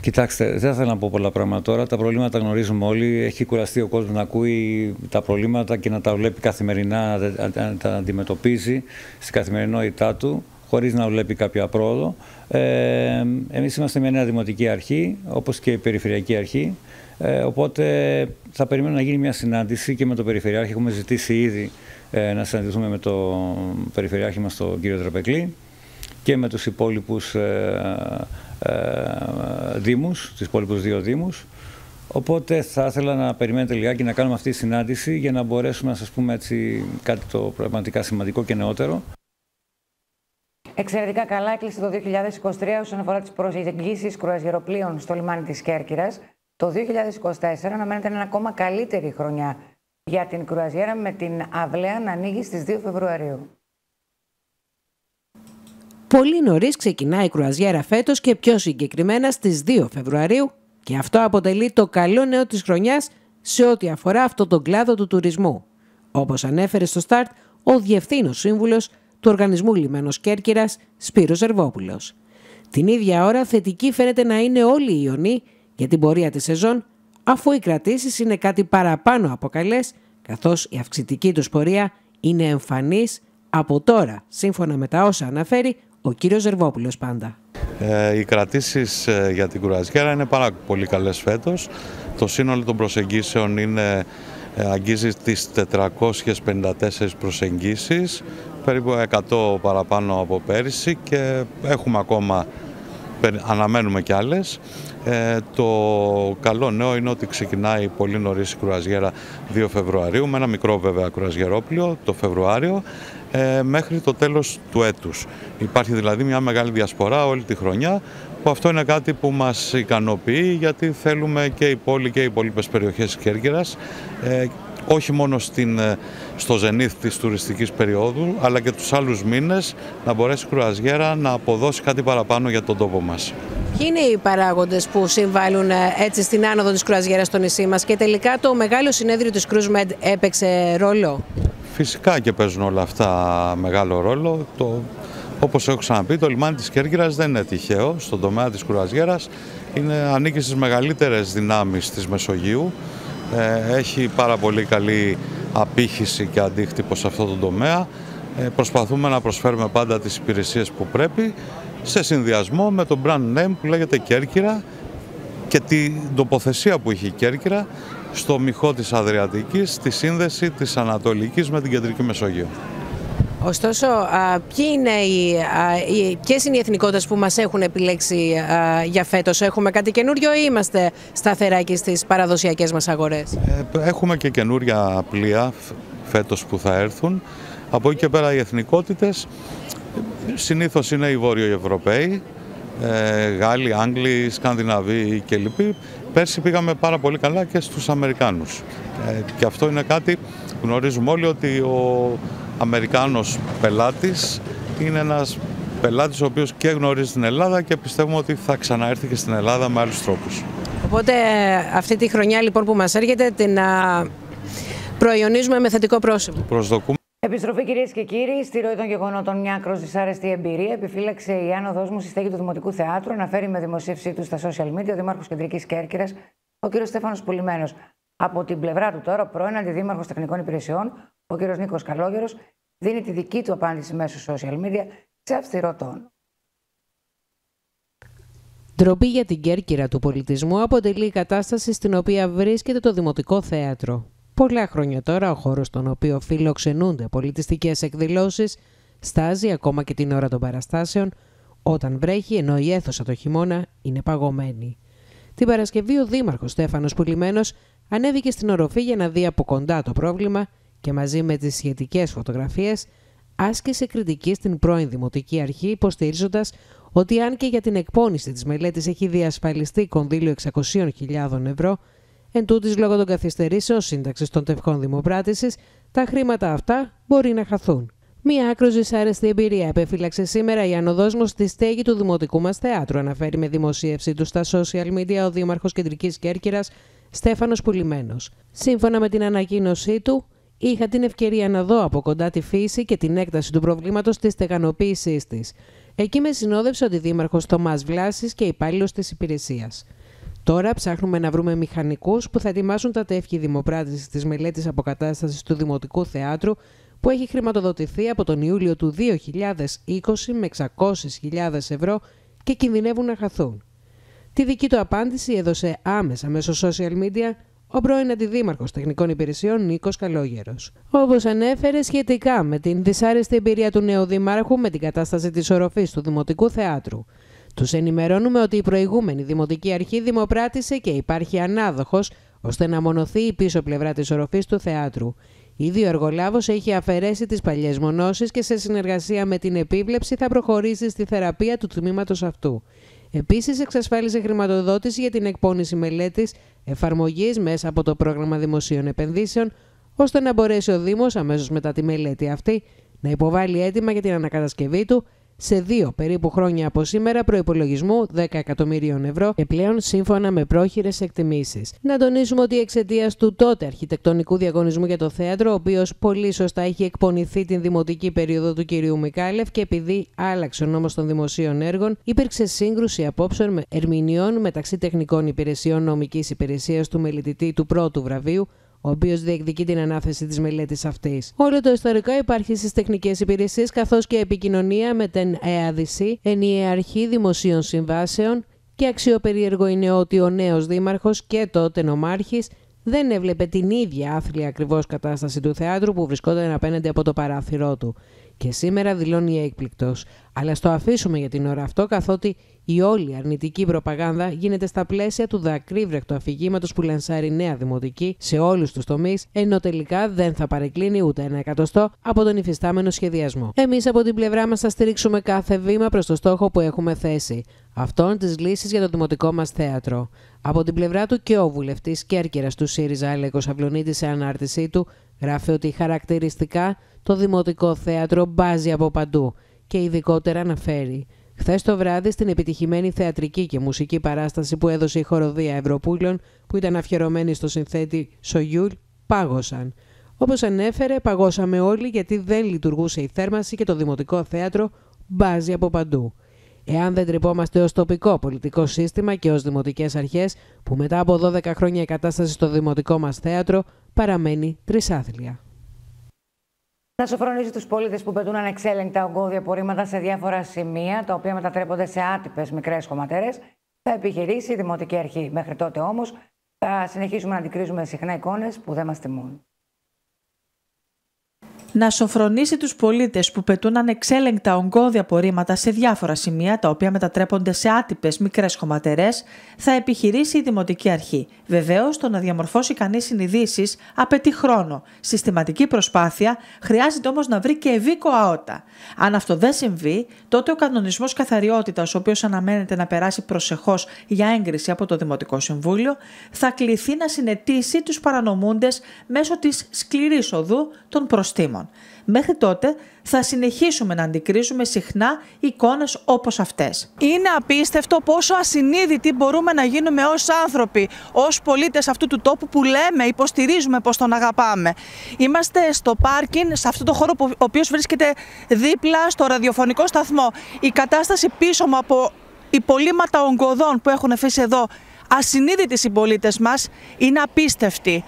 Κοιτάξτε, δεν θα να πω πολλά πράγματα τώρα. Τα προβλήματα γνωρίζουμε όλοι. Έχει κουραστεί ο κόσμος να ακούει τα προβλήματα και να τα βλέπει καθημερινά, να τα αντιμετωπίζει στην καθημερινότητά του χωρίς να βλέπει κάποια πρόοδο. Ε, εμείς είμαστε μια νέα δημοτική αρχή, όπως και η περιφερειακή αρχή, ε, οπότε θα περιμένουμε να γίνει μια συνάντηση και με τον Περιφερειάρχη. Έχουμε ζητήσει ήδη ε, να συναντηθούμε με τον Περιφερειάρχη μας, τον κύριο Τραπεκλή, και με τους υπόλοιπους ε, ε, δήμους, τους υπόλοιπους δύο δήμους. Οπότε θα ήθελα να περιμένετε λιγάκι να κάνουμε αυτή τη συνάντηση για να μπορέσουμε να σας πούμε έτσι κάτι το πραγματικά σημαντικό και νεότερο. Εξαιρετικά καλά έκλεισε το 2023 όσον αφορά τις προσεγγίσεις κρουαζιεροπλοίων στο λιμάνι της Κέρκυρας. Το 2024 αναμένεται να είναι ακόμα καλύτερη χρονιά για την κρουαζιέρα με την αυλαία να ανοίγει στις 2 Φεβρουαρίου. Πολύ νωρίς ξεκινάει η κρουαζιέρα φέτος και πιο συγκεκριμένα στις 2 Φεβρουαρίου και αυτό αποτελεί το καλό νέο της χρονιάς σε ό,τι αφορά αυτό τον κλάδο του τουρισμού. Όπως ανέφερε στο Start ο Διευθύνος Σύμβουλος του Οργανισμού Λιμένος Κέρκυρας, Σπύρος Ζερβόπουλος. Την ίδια ώρα θετική φαίνεται να είναι όλοι οι Ιωνοί για την πορεία της σεζόν, αφού οι κρατήσεις είναι κάτι παραπάνω από καλές, καθώς η αυξητική τους πορεία είναι εμφανής από τώρα, σύμφωνα με τα όσα αναφέρει ο κύριος Ζερβόπουλος πάντα. Ε, οι κρατήσεις ε, για την κουραζιέρα είναι πάρα πολύ καλές φέτος. Το σύνολο των προσεγγίσεων είναι, ε, αγγίζει τις 454 προσεγγίσεις περίπου 100 παραπάνω από πέρυσι και έχουμε ακόμα αναμένουμε κι άλλες. Ε, το καλό νέο είναι ότι ξεκινάει πολύ νωρίς η κουραζιέρα 2 Φεβρουαρίου με ένα μικρό βέβαια κουραζιερόπλιο το Φεβρουάριο ε, μέχρι το τέλος του έτους. Υπάρχει δηλαδή μια μεγάλη διασπορά όλη τη χρονιά που αυτό είναι κάτι που μας ικανοποιεί γιατί θέλουμε και η πόλη και οι υπόλοιπες περιοχές της Κέρκυρας ε, όχι μόνο στην, ε, στο ζενήθ της τουριστικής περίοδου αλλά και τους άλλους μήνες να μπορέσει η Κρουαζιέρα να αποδώσει κάτι παραπάνω για τον τόπο μας. Ποιοι είναι οι παράγοντες που συμβάλλουν ε, έτσι στην άνοδο της Κρουαζιέρας στο νησί μας και τελικά το μεγάλο συνέδριο της CruiseMed έπαιξε ρόλο; Φυσικά και παίζουν όλα αυτά μεγάλο ρόλο. Το, όπως έχω ξαναπεί, το λιμάνι της Κέρκυρας δεν είναι τυχαίο στον τομέα της Κρουαζιέρας. Είναι, ανήκει στις μεγαλύτερες δυνάμεις της Μεσογείου. Ε, έχει πάρα πολύ καλή απήχηση και αντίκτυπο σε αυτό το τομέα. Ε, προσπαθούμε να προσφέρουμε πάντα τις υπηρεσίες που πρέπει σε συνδυασμό με το brand name που λέγεται Κέρκυρα και την τοποθεσία που έχει η Κέρκυρα στο μυχό της Αδριατικής, στη σύνδεση της Ανατολικής με την Κεντρική Μεσόγειο. Ωστόσο, ποιοι είναι οι, οι, ποιες είναι οι εθνικότητες που μας έχουν επιλέξει για φέτος; Έχουμε κάτι καινούριο ή είμαστε σταθερά και στις παραδοσιακές μας αγορές; Ε, έχουμε και καινούρια πλοία φέτος που θα έρθουν. Από εκεί και πέρα οι εθνικότητες συνήθως είναι οι Βόρειο Ευρωπαίοι, ε, Γάλλοι, Άγγλοι, Σκανδιναβοί και λοιποί. Πέρσι πήγαμε πάρα πολύ καλά και στους Αμερικάνους. Ε, και αυτό είναι κάτι που γνωρίζουμε όλοι ότι ο Αμερικάνος πελάτης είναι ένας πελάτης ο οποίος και γνωρίζει την Ελλάδα και πιστεύουμε ότι θα ξαναέρθει και στην Ελλάδα με άλλους τρόπους. Οπότε αυτή τη χρονιά λοιπόν που μας έρχεται την προϊονίζουμε με θετικό πρόσωπο. Προσδοκούμε. Επιστροφή κυρίες και κύριοι. Στη ροή των γεγονότων, μια άκρο δυσάρεστη εμπειρία επιφύλαξε η άνοδό μου στη στέγη του Δημοτικού Θεάτρου. Αναφέρει με δημοσίευσή του στα social media ο Δήμαρχο Κεντρικής Κέρκυρας, ο κ. Στέφανος Πουλημένος. Από την πλευρά του τώρα, ο πρώην Αντιδήμαρχος Τεχνικών Υπηρεσιών, ο κ. Νίκος Καλόγερος, δίνει τη δική του απάντηση μέσω social media σε αυστηρό τόνο. Ντροπή για την Κέρκυρα του πολιτισμού αποτελεί η κατάσταση στην οποία βρίσκεται το Δημοτικό Θέατρο. Πολλά χρόνια τώρα ο χώρος στον οποίο φιλοξενούνται πολιτιστικές εκδηλώσεις στάζει ακόμα και την ώρα των παραστάσεων όταν βρέχει ενώ η αίθουσα το χειμώνα είναι παγωμένη. Την Παρασκευή ο Δήμαρχος Στέφανος Πουλημένος ανέβηκε στην οροφή για να δει από κοντά το πρόβλημα και μαζί με τις σχετικές φωτογραφίες άσκησε κριτική στην πρώην Δημοτική Αρχή υποστηρίζοντας ότι αν και για την εκπόνηση της μελέτης έχει διασφαλιστεί κονδύλιο 600.000 ευρώ, εν τούτης λόγω των καθυστερήσεων σύνταξης των τευχών δημοπράτησης, τα χρήματα αυτά μπορεί να χαθούν. Μία άκρος δυσάρεστη εμπειρία επέφυλαξε σήμερα η ανοδό μου στη στέγη του Δημοτικού μας Θεάτρου, αναφέρει με δημοσίευση του στα social media ο Δήμαρχος Κεντρικής Κέρκυρας Στέφανος Πουλημένος. Σύμφωνα με την ανακοίνωσή του, είχα την ευκαιρία να δω από κοντά τη φύση και την έκταση του προβλήματος της στεγανοποίησής της. Εκεί με συνόδευσε ο Αντιδήμαρχος Θωμά Βλάσης και υπάλληλος της υπηρεσίας. Τώρα ψάχνουμε να βρούμε μηχανικούς που θα ετοιμάσουν τα τεύχη δημοπράτησης της μελέτης αποκατάστασης του Δημοτικού Θεάτρου που έχει χρηματοδοτηθεί από τον Ιούλιο του 2020 με 600.000 ευρώ και κινδυνεύουν να χαθούν. Τη δική του απάντηση έδωσε άμεσα μέσω social media ο πρώην Αντιδήμαρχος Τεχνικών Υπηρεσιών Νίκος Καλόγερος. Όπως ανέφερε σχετικά με την δυσάρεστη εμπειρία του νέου Δήμαρχου με την κατάσταση της οροφής του Δημοτικού Θεάτρου. Τους ενημερώνουμε ότι η προηγούμενη Δημοτική Αρχή δημοπράτησε και υπάρχει ανάδοχος ώστε να μονοθεί η πίσω πλευρά της οροφής του θεάτρου. Ήδη ο εργολάβος έχει αφαιρέσει τις παλιές μονώσεις και σε συνεργασία με την επίβλεψη θα προχωρήσει στη θεραπεία του τμήματος αυτού. Επίσης, εξασφάλισε χρηματοδότηση για την εκπόνηση μελέτης εφαρμογής μέσα από το πρόγραμμα δημοσίων επενδύσεων, ώστε να μπορέσει ο Δήμος αμέσως μετά τη μελέτη αυτή να υποβάλει έτοιμα για την ανακατασκευή του σε δύο περίπου χρόνια από σήμερα προπολογισμού 10 εκατομμυρίων ευρώ και πλέον σύμφωνα με πρόχειρες εκτιμήσεις. Να τονίσουμε ότι εξαιτίας του τότε αρχιτεκτονικού διαγωνισμού για το θέατρο, ο οποίος πολύ σωστά έχει εκπονηθεί την δημοτική περίοδο του κυρίου Μικάλεφ και επειδή άλλαξε ο νόμος των δημοσίων έργων, υπήρξε σύγκρουση απόψεων με ερμηνεών μεταξύ τεχνικών υπηρεσιών νομικής υπηρεσίας του μελετητή του πρώτου βραβείου, ο οποίος διεκδικεί την ανάθεση της μελέτης αυτής. Όλο το ιστορικό υπάρχει στις τεχνικές υπηρεσίες καθώς και επικοινωνία με την ΕΑΔΙΣΗ, ενιαία αρχή δημοσίων συμβάσεων και αξιοπερίεργο είναι ότι ο νέος δήμαρχος και τότε νομάρχης δεν έβλεπε την ίδια άθλια ακριβώς κατάσταση του θεάτρου που βρισκόταν απέναντι από το παράθυρό του και σήμερα δηλώνει έκπληκτος. Αλλά στο αφήσουμε για την ώρα αυτό, καθότι η όλη αρνητική προπαγάνδα γίνεται στα πλαίσια του δακρύβρεκτου αφηγήματος που λανσάρει νέα δημοτική σε όλους τους τομείς, ενώ τελικά δεν θα παρεκκλίνει ούτε ένα εκατοστό από τον υφιστάμενο σχεδιασμό. Εμείς από την πλευρά μας θα στηρίξουμε κάθε βήμα προς το στόχο που έχουμε θέσει. Αυτόν τη λύση για το δημοτικό μας θέατρο. Από την πλευρά του και ο βουλευτής Κέρκυρας του ΣΥΡΙΖΑ, Αλέκο Αυλονίτη, σε ανάρτησή του, γράφει ότι χαρακτηριστικά το δημοτικό θέατρο μπάζει από παντού και ειδικότερα αναφέρει. Χθες το βράδυ, στην επιτυχημένη θεατρική και μουσική παράσταση που έδωσε η χοροδία Ευρωπούλων, που ήταν αφιερωμένη στο συνθέτη Σογιούλ, πάγωσαν. Όπως ανέφερε, παγώσαμε όλοι γιατί δεν λειτουργούσε η θέρμανση και το δημοτικό θέατρο μπάζει από παντού. Εάν δεν τρυπόμαστε ως τοπικό πολιτικό σύστημα και ως δημοτικές αρχές, που μετά από 12 χρόνια η κατάσταση στο δημοτικό μας θέατρο παραμένει τρισάθλια. Να σοφρονίζει τους πολίτες που πετούν ανεξέλεγκτα ογκώδια απορρίμματα σε διάφορα σημεία, τα οποία μετατρέπονται σε άτυπες μικρές χωματέρε. Θα επιχειρήσει η Δημοτική Αρχή. Μέχρι τότε όμως θα συνεχίσουμε να αντικρίζουμε συχνά εικόνες που δεν μας τιμούν να σοφρονήσει τους πολίτες που πετούν ανεξέλεγκτα ογκώδια απορρίμματα σε διάφορα σημεία, τα οποία μετατρέπονται σε άτυπες μικρές χωματερές, θα επιχειρήσει η Δημοτική Αρχή. Βεβαίως, το να διαμορφώσει κανείς συνειδήσεις απαιτεί χρόνο. Συστηματική προσπάθεια χρειάζεται όμως να βρει και ευήκο αότα. Αν αυτό δεν συμβεί, τότε ο κανονισμός καθαριότητας, ο οποίος αναμένεται να περάσει προσεχώς για έγκριση από το Δημοτικό Συμβούλιο, θα κληθεί να συνετίσει τους παρανομούντες μέσω της σκληρής οδού των προστήμων. Μέχρι τότε θα συνεχίσουμε να αντικρίζουμε συχνά εικόνες όπως αυτές. Είναι απίστευτο πόσο ασυνείδητοι μπορούμε να γίνουμε ως άνθρωποι, ως πολίτες αυτού του τόπου που λέμε, υποστηρίζουμε πως τον αγαπάμε. Είμαστε στο πάρκιν, σε αυτό το χώρο που, ο οποίος βρίσκεται δίπλα στο ραδιοφωνικό σταθμό. Η κατάσταση πίσω μου από υπολείμματα ογκωδών που έχουν αφήσει εδώ ασυνείδητοι συμπολίτες μας είναι απίστευτη.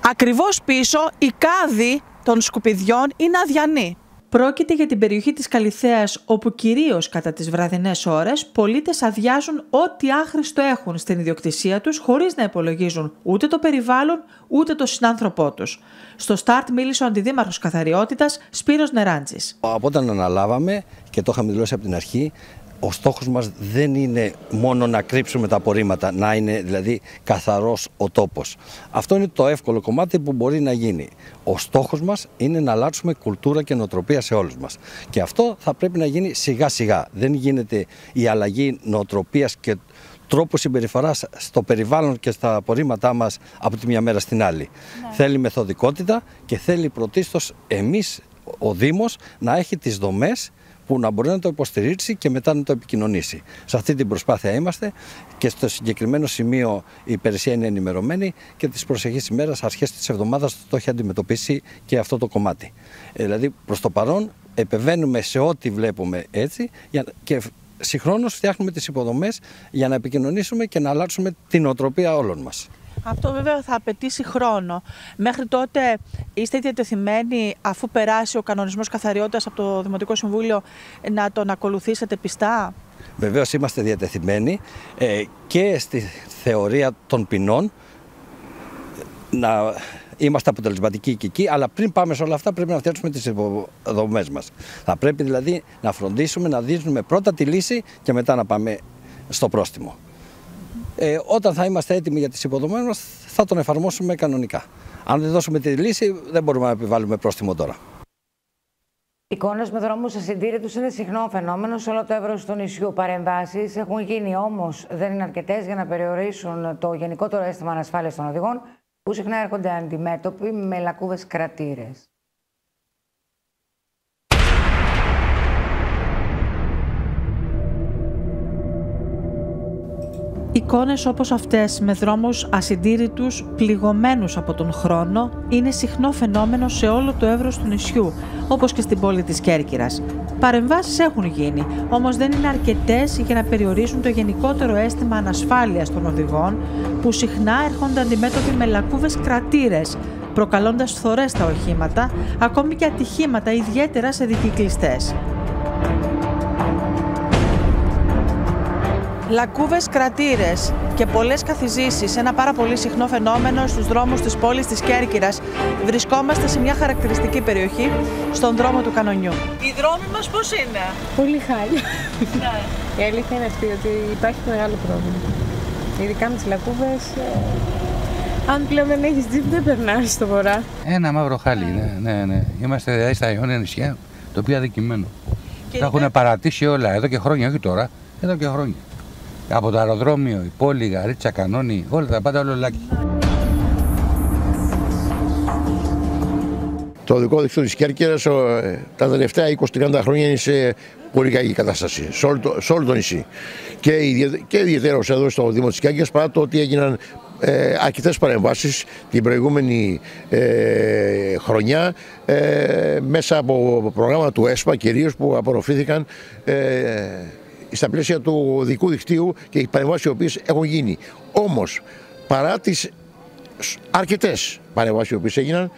Ακριβώς πίσω η κάδη των σκουπιδιών είναι αδιανή. Πρόκειται για την περιοχή της Καλυθέας όπου κυρίως κατά τις βραδινές ώρες πολίτες αδειάζουν ό,τι άχρηστο έχουν στην ιδιοκτησία τους χωρίς να υπολογίζουν ούτε το περιβάλλον ούτε το συνάνθρωπό τους. Στο στάρτ μίλησε ο Αντιδήμαρχος Καθαριότητας Σπύρος Νεράντζης. Από όταν αναλάβαμε και το είχαμε δηλώσει από την αρχή ο στόχος μας δεν είναι μόνο να κρύψουμε τα απορρίμματα, να είναι δηλαδή καθαρός ο τόπος. Αυτό είναι το εύκολο κομμάτι που μπορεί να γίνει. Ο στόχος μας είναι να αλλάξουμε κουλτούρα και νοοτροπία σε όλους μας. Και αυτό θα πρέπει να γίνει σιγά σιγά. Δεν γίνεται η αλλαγή νοοτροπίας και τρόπο συμπεριφοράς στο περιβάλλον και στα απορρίμματά μας από τη μια μέρα στην άλλη. Ναι. Θέλει μεθοδικότητα και θέλει πρωτίστως εμείς, ο Δήμος, να έχει τις δομές που να μπορεί να το υποστηρίξει και μετά να το επικοινωνήσει. Σε αυτή την προσπάθεια είμαστε και στο συγκεκριμένο σημείο η υπηρεσία είναι ενημερωμένη και τι προσεχεί ημέρε, αρχές της εβδομάδας, το έχει αντιμετωπίσει και αυτό το κομμάτι. Ε, δηλαδή, προς το παρόν, επεβαίνουμε σε ό,τι βλέπουμε έτσι και συγχρόνως φτιάχνουμε τις υποδομές για να επικοινωνήσουμε και να αλλάξουμε την οτροπία όλων μας. Αυτό βέβαια θα απαιτήσει χρόνο. Μέχρι τότε είστε διατεθειμένοι, αφού περάσει ο κανονισμός καθαριότητας από το Δημοτικό Συμβούλιο, να τον ακολουθήσετε πιστά; Βεβαίως είμαστε διατεθειμένοι ε, και στη θεωρία των ποινών να είμαστε αποτελεσματικοί και εκεί, αλλά πριν πάμε σε όλα αυτά πρέπει να φτιάξουμε τις υποδομές μας. Θα πρέπει δηλαδή να φροντίσουμε να δίνουμε πρώτα τη λύση και μετά να πάμε στο πρόστιμο. Ε, όταν θα είμαστε έτοιμοι για τις υποδομές μας θα τον εφαρμόσουμε κανονικά. Αν δεν δώσουμε τη λύση δεν μπορούμε να επιβάλλουμε πρόστιμο τώρα. Εικόνες με δρόμους ασυντήρητους είναι συχνό φαινόμενο σε όλο το εύρος του νησιού. Παρεμβάσεις έχουν γίνει όμως δεν είναι αρκετές για να περιορίσουν το γενικότερο αίσθημα ανασφάλειας των οδηγών που συχνά έρχονται αντιμέτωποι με λακκούβες κρατήρες. Εικόνες όπως αυτές με δρόμους ασυντήρητους, πληγωμένους από τον χρόνο, είναι συχνό φαινόμενο σε όλο το εύρος του νησιού, όπως και στην πόλη της Κέρκυρας. Παρεμβάσεις έχουν γίνει, όμως δεν είναι αρκετές για να περιορίσουν το γενικότερο αίσθημα ανασφάλειας των οδηγών, που συχνά έρχονται αντιμέτωποι με λακκούβες κρατήρες, προκαλώντας θωρές στα οχήματα, ακόμη και ατυχήματα ιδιαίτερα σε δικυκλιστές. Λακκούβες κρατήρες και πολλές καθιζήσει, ένα πάρα πολύ συχνό φαινόμενο στους δρόμους της πόλης της Κέρκυρας. Βρισκόμαστε σε μια χαρακτηριστική περιοχή, στον δρόμο του Κανονιού. Οι δρόμοι μας πώς είναι, Πολύ χάλια. Ναι. Η αλήθεια είναι αυτή ότι υπάρχει μεγάλο πρόβλημα. Ειδικά με τις λακκούβες. αν πλέον δεν έχεις τζιπ, δεν περνάει στο βορρά. Ένα μαύρο χάλι, ναι, ναι. ναι. Είμαστε δηλαδή στα Ιόνια νησιά, το οποίο αδικημένο. Τα έχουν παρατήσει όλα εδώ και χρόνια, όχι τώρα, εδώ και χρόνια. Από το αεροδρόμιο, η πόλη, η Γαρίτσα, Κανόνι, όλα τα πάντα όλο λάκι. Το δικό δίκτυο της Κέρκυρας τα τελευταία 20-30 χρόνια είναι σε πολύ κακή κατάσταση σε όλο το, σε όλο το νησί. Και, και ιδιαίτερα εδώ στο Δήμο της Κέρκυρας παρά το ότι έγιναν ε, αρκετές παρεμβάσεις την προηγούμενη ε, χρονιά ε, μέσα από προγράμματα του ΕΣΠΑ κυρίως που απορροφήθηκαν ε, στα πλαίσια του δικού δικτύου και οι παρεμβάσεις οι οποίες έχουν γίνει. Όμως παρά τις αρκετές παρεμβάσεις οι οποίες έγιναν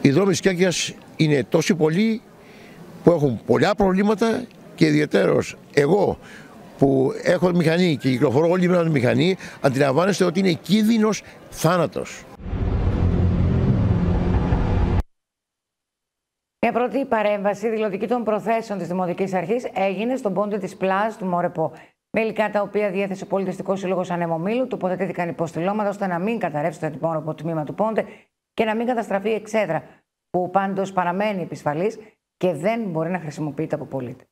οι δρόμοι της Κέρκυρας είναι τόσοι πολλοί που έχουν πολλά προβλήματα και ιδιαίτερος εγώ που έχω μηχανή και κυκλοφορώ όλη μέρα με μηχανή, αντιλαμβάνεστε ότι είναι κίνδυνος θάνατος. Μια πρώτη παρέμβαση δηλωτική των προθέσεων της Δημοτικής Αρχής έγινε στον πόντε της Πλάζ του Μόρεπο. Με υλικά τα οποία διέθεσε ο Πολιτιστικός Σύλλογος Ανεμομήλου, τοποθετήθηκαν υποστηλώματα ώστε να μην καταρρεύσει το ετοιμόρροπο τμήμα του πόντε και να μην καταστραφεί η εξέδρα, που πάντως παραμένει επισφαλής και δεν μπορεί να χρησιμοποιείται από πολίτες.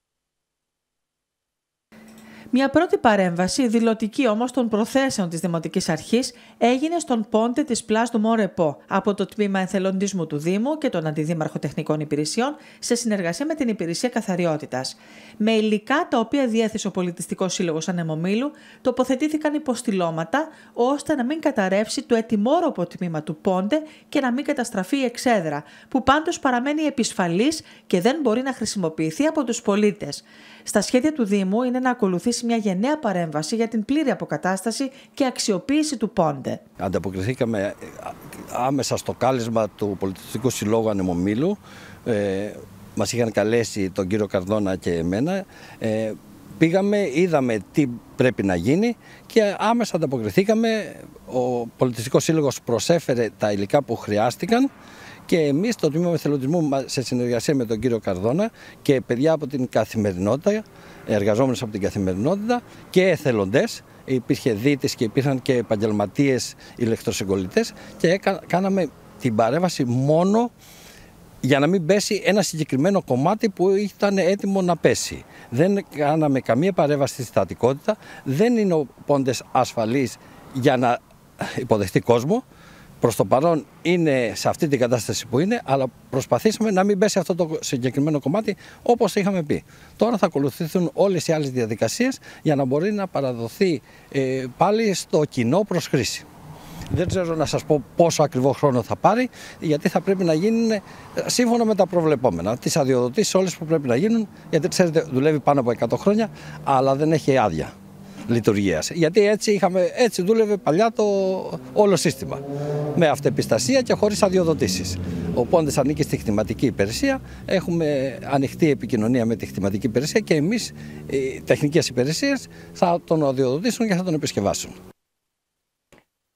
Μια πρώτη παρέμβαση, δηλωτική όμως των προθέσεων της Δημοτικής Αρχής, έγινε στον πόντε της Πλά του Μόρεπο από το Τμήμα Εθελοντισμού του Δήμου και τον Αντιδήμαρχο Τεχνικών Υπηρεσιών σε συνεργασία με την Υπηρεσία Καθαριότητας. Με υλικά τα οποία διέθεσε ο Πολιτιστικός Σύλλογος Ανεμομήλου, τοποθετήθηκαν υποστηλώματα ώστε να μην καταρρεύσει το ετοιμόρροπο τμήμα του πόντε και να μην καταστραφεί η εξέδρα, που πάντως παραμένει επισφαλής και δεν μπορεί να χρησιμοποιηθεί από τους πολίτες. Στα σχέδια του Δήμου είναι να ακολουθήσει μια γενναία παρέμβαση για την πλήρη αποκατάσταση και αξιοποίηση του πόντε. Ανταποκριθήκαμε ε, άμεσα στο κάλεσμα του Πολιτιστικού Συλλόγου Ανεμομήλου. Ε, μας είχαν καλέσει τον κύριο Καρδόνα και εμένα. Ε, πήγαμε, είδαμε τι πρέπει να γίνει και άμεσα ανταποκριθήκαμε. Ο Πολιτιστικός Σύλλογος προσέφερε τα υλικά που χρειάστηκαν και εμείς το Τμήμα Εθελοντισμού σε συνεργασία με τον κύριο Καρδόνα και παιδιά από την καθημερινότητα, εργαζόμενους από την καθημερινότητα και εθελοντές. Υπήρχε δίτης και υπήρχαν και επαγγελματίες ηλεκτροσυγκολητές και κάναμε την παρέμβαση μόνο για να μην πέσει ένα συγκεκριμένο κομμάτι που ήταν έτοιμο να πέσει. Δεν κάναμε καμία παρέμβαση στη στατικότητα, δεν είναι ο πόντες ασφαλής για να υποδεχτεί κόσμο. Προς το παρόν είναι σε αυτή την κατάσταση που είναι, αλλά προσπαθήσαμε να μην πέσει αυτό το συγκεκριμένο κομμάτι όπως είχαμε πει. Τώρα θα ακολουθηθούν όλες οι άλλες διαδικασίες για να μπορεί να παραδοθεί ε, πάλι στο κοινό προς χρήση. Δεν ξέρω να σας πω πόσο ακριβό χρόνο θα πάρει, γιατί θα πρέπει να γίνουν ε, σύμφωνα με τα προβλεπόμενα. Τις αδειοδοτήσεις όλες που πρέπει να γίνουν, γιατί ξέρετε δουλεύει πάνω από 100 χρόνια, αλλά δεν έχει άδεια λειτουργίας. Γιατί έτσι, είχαμε, έτσι δούλευε παλιά το όλο σύστημα. Με αυτεπιστασία και χωρίς αδειοδοτήσεις. Ο Πόντε ανήκει στη χτιματική υπηρεσία. Έχουμε ανοιχτή επικοινωνία με τη χτιματική υπηρεσία και εμείς, οι τεχνικές υπηρεσίες, θα τον αδειοδοτήσουν και θα τον επισκευάσουν.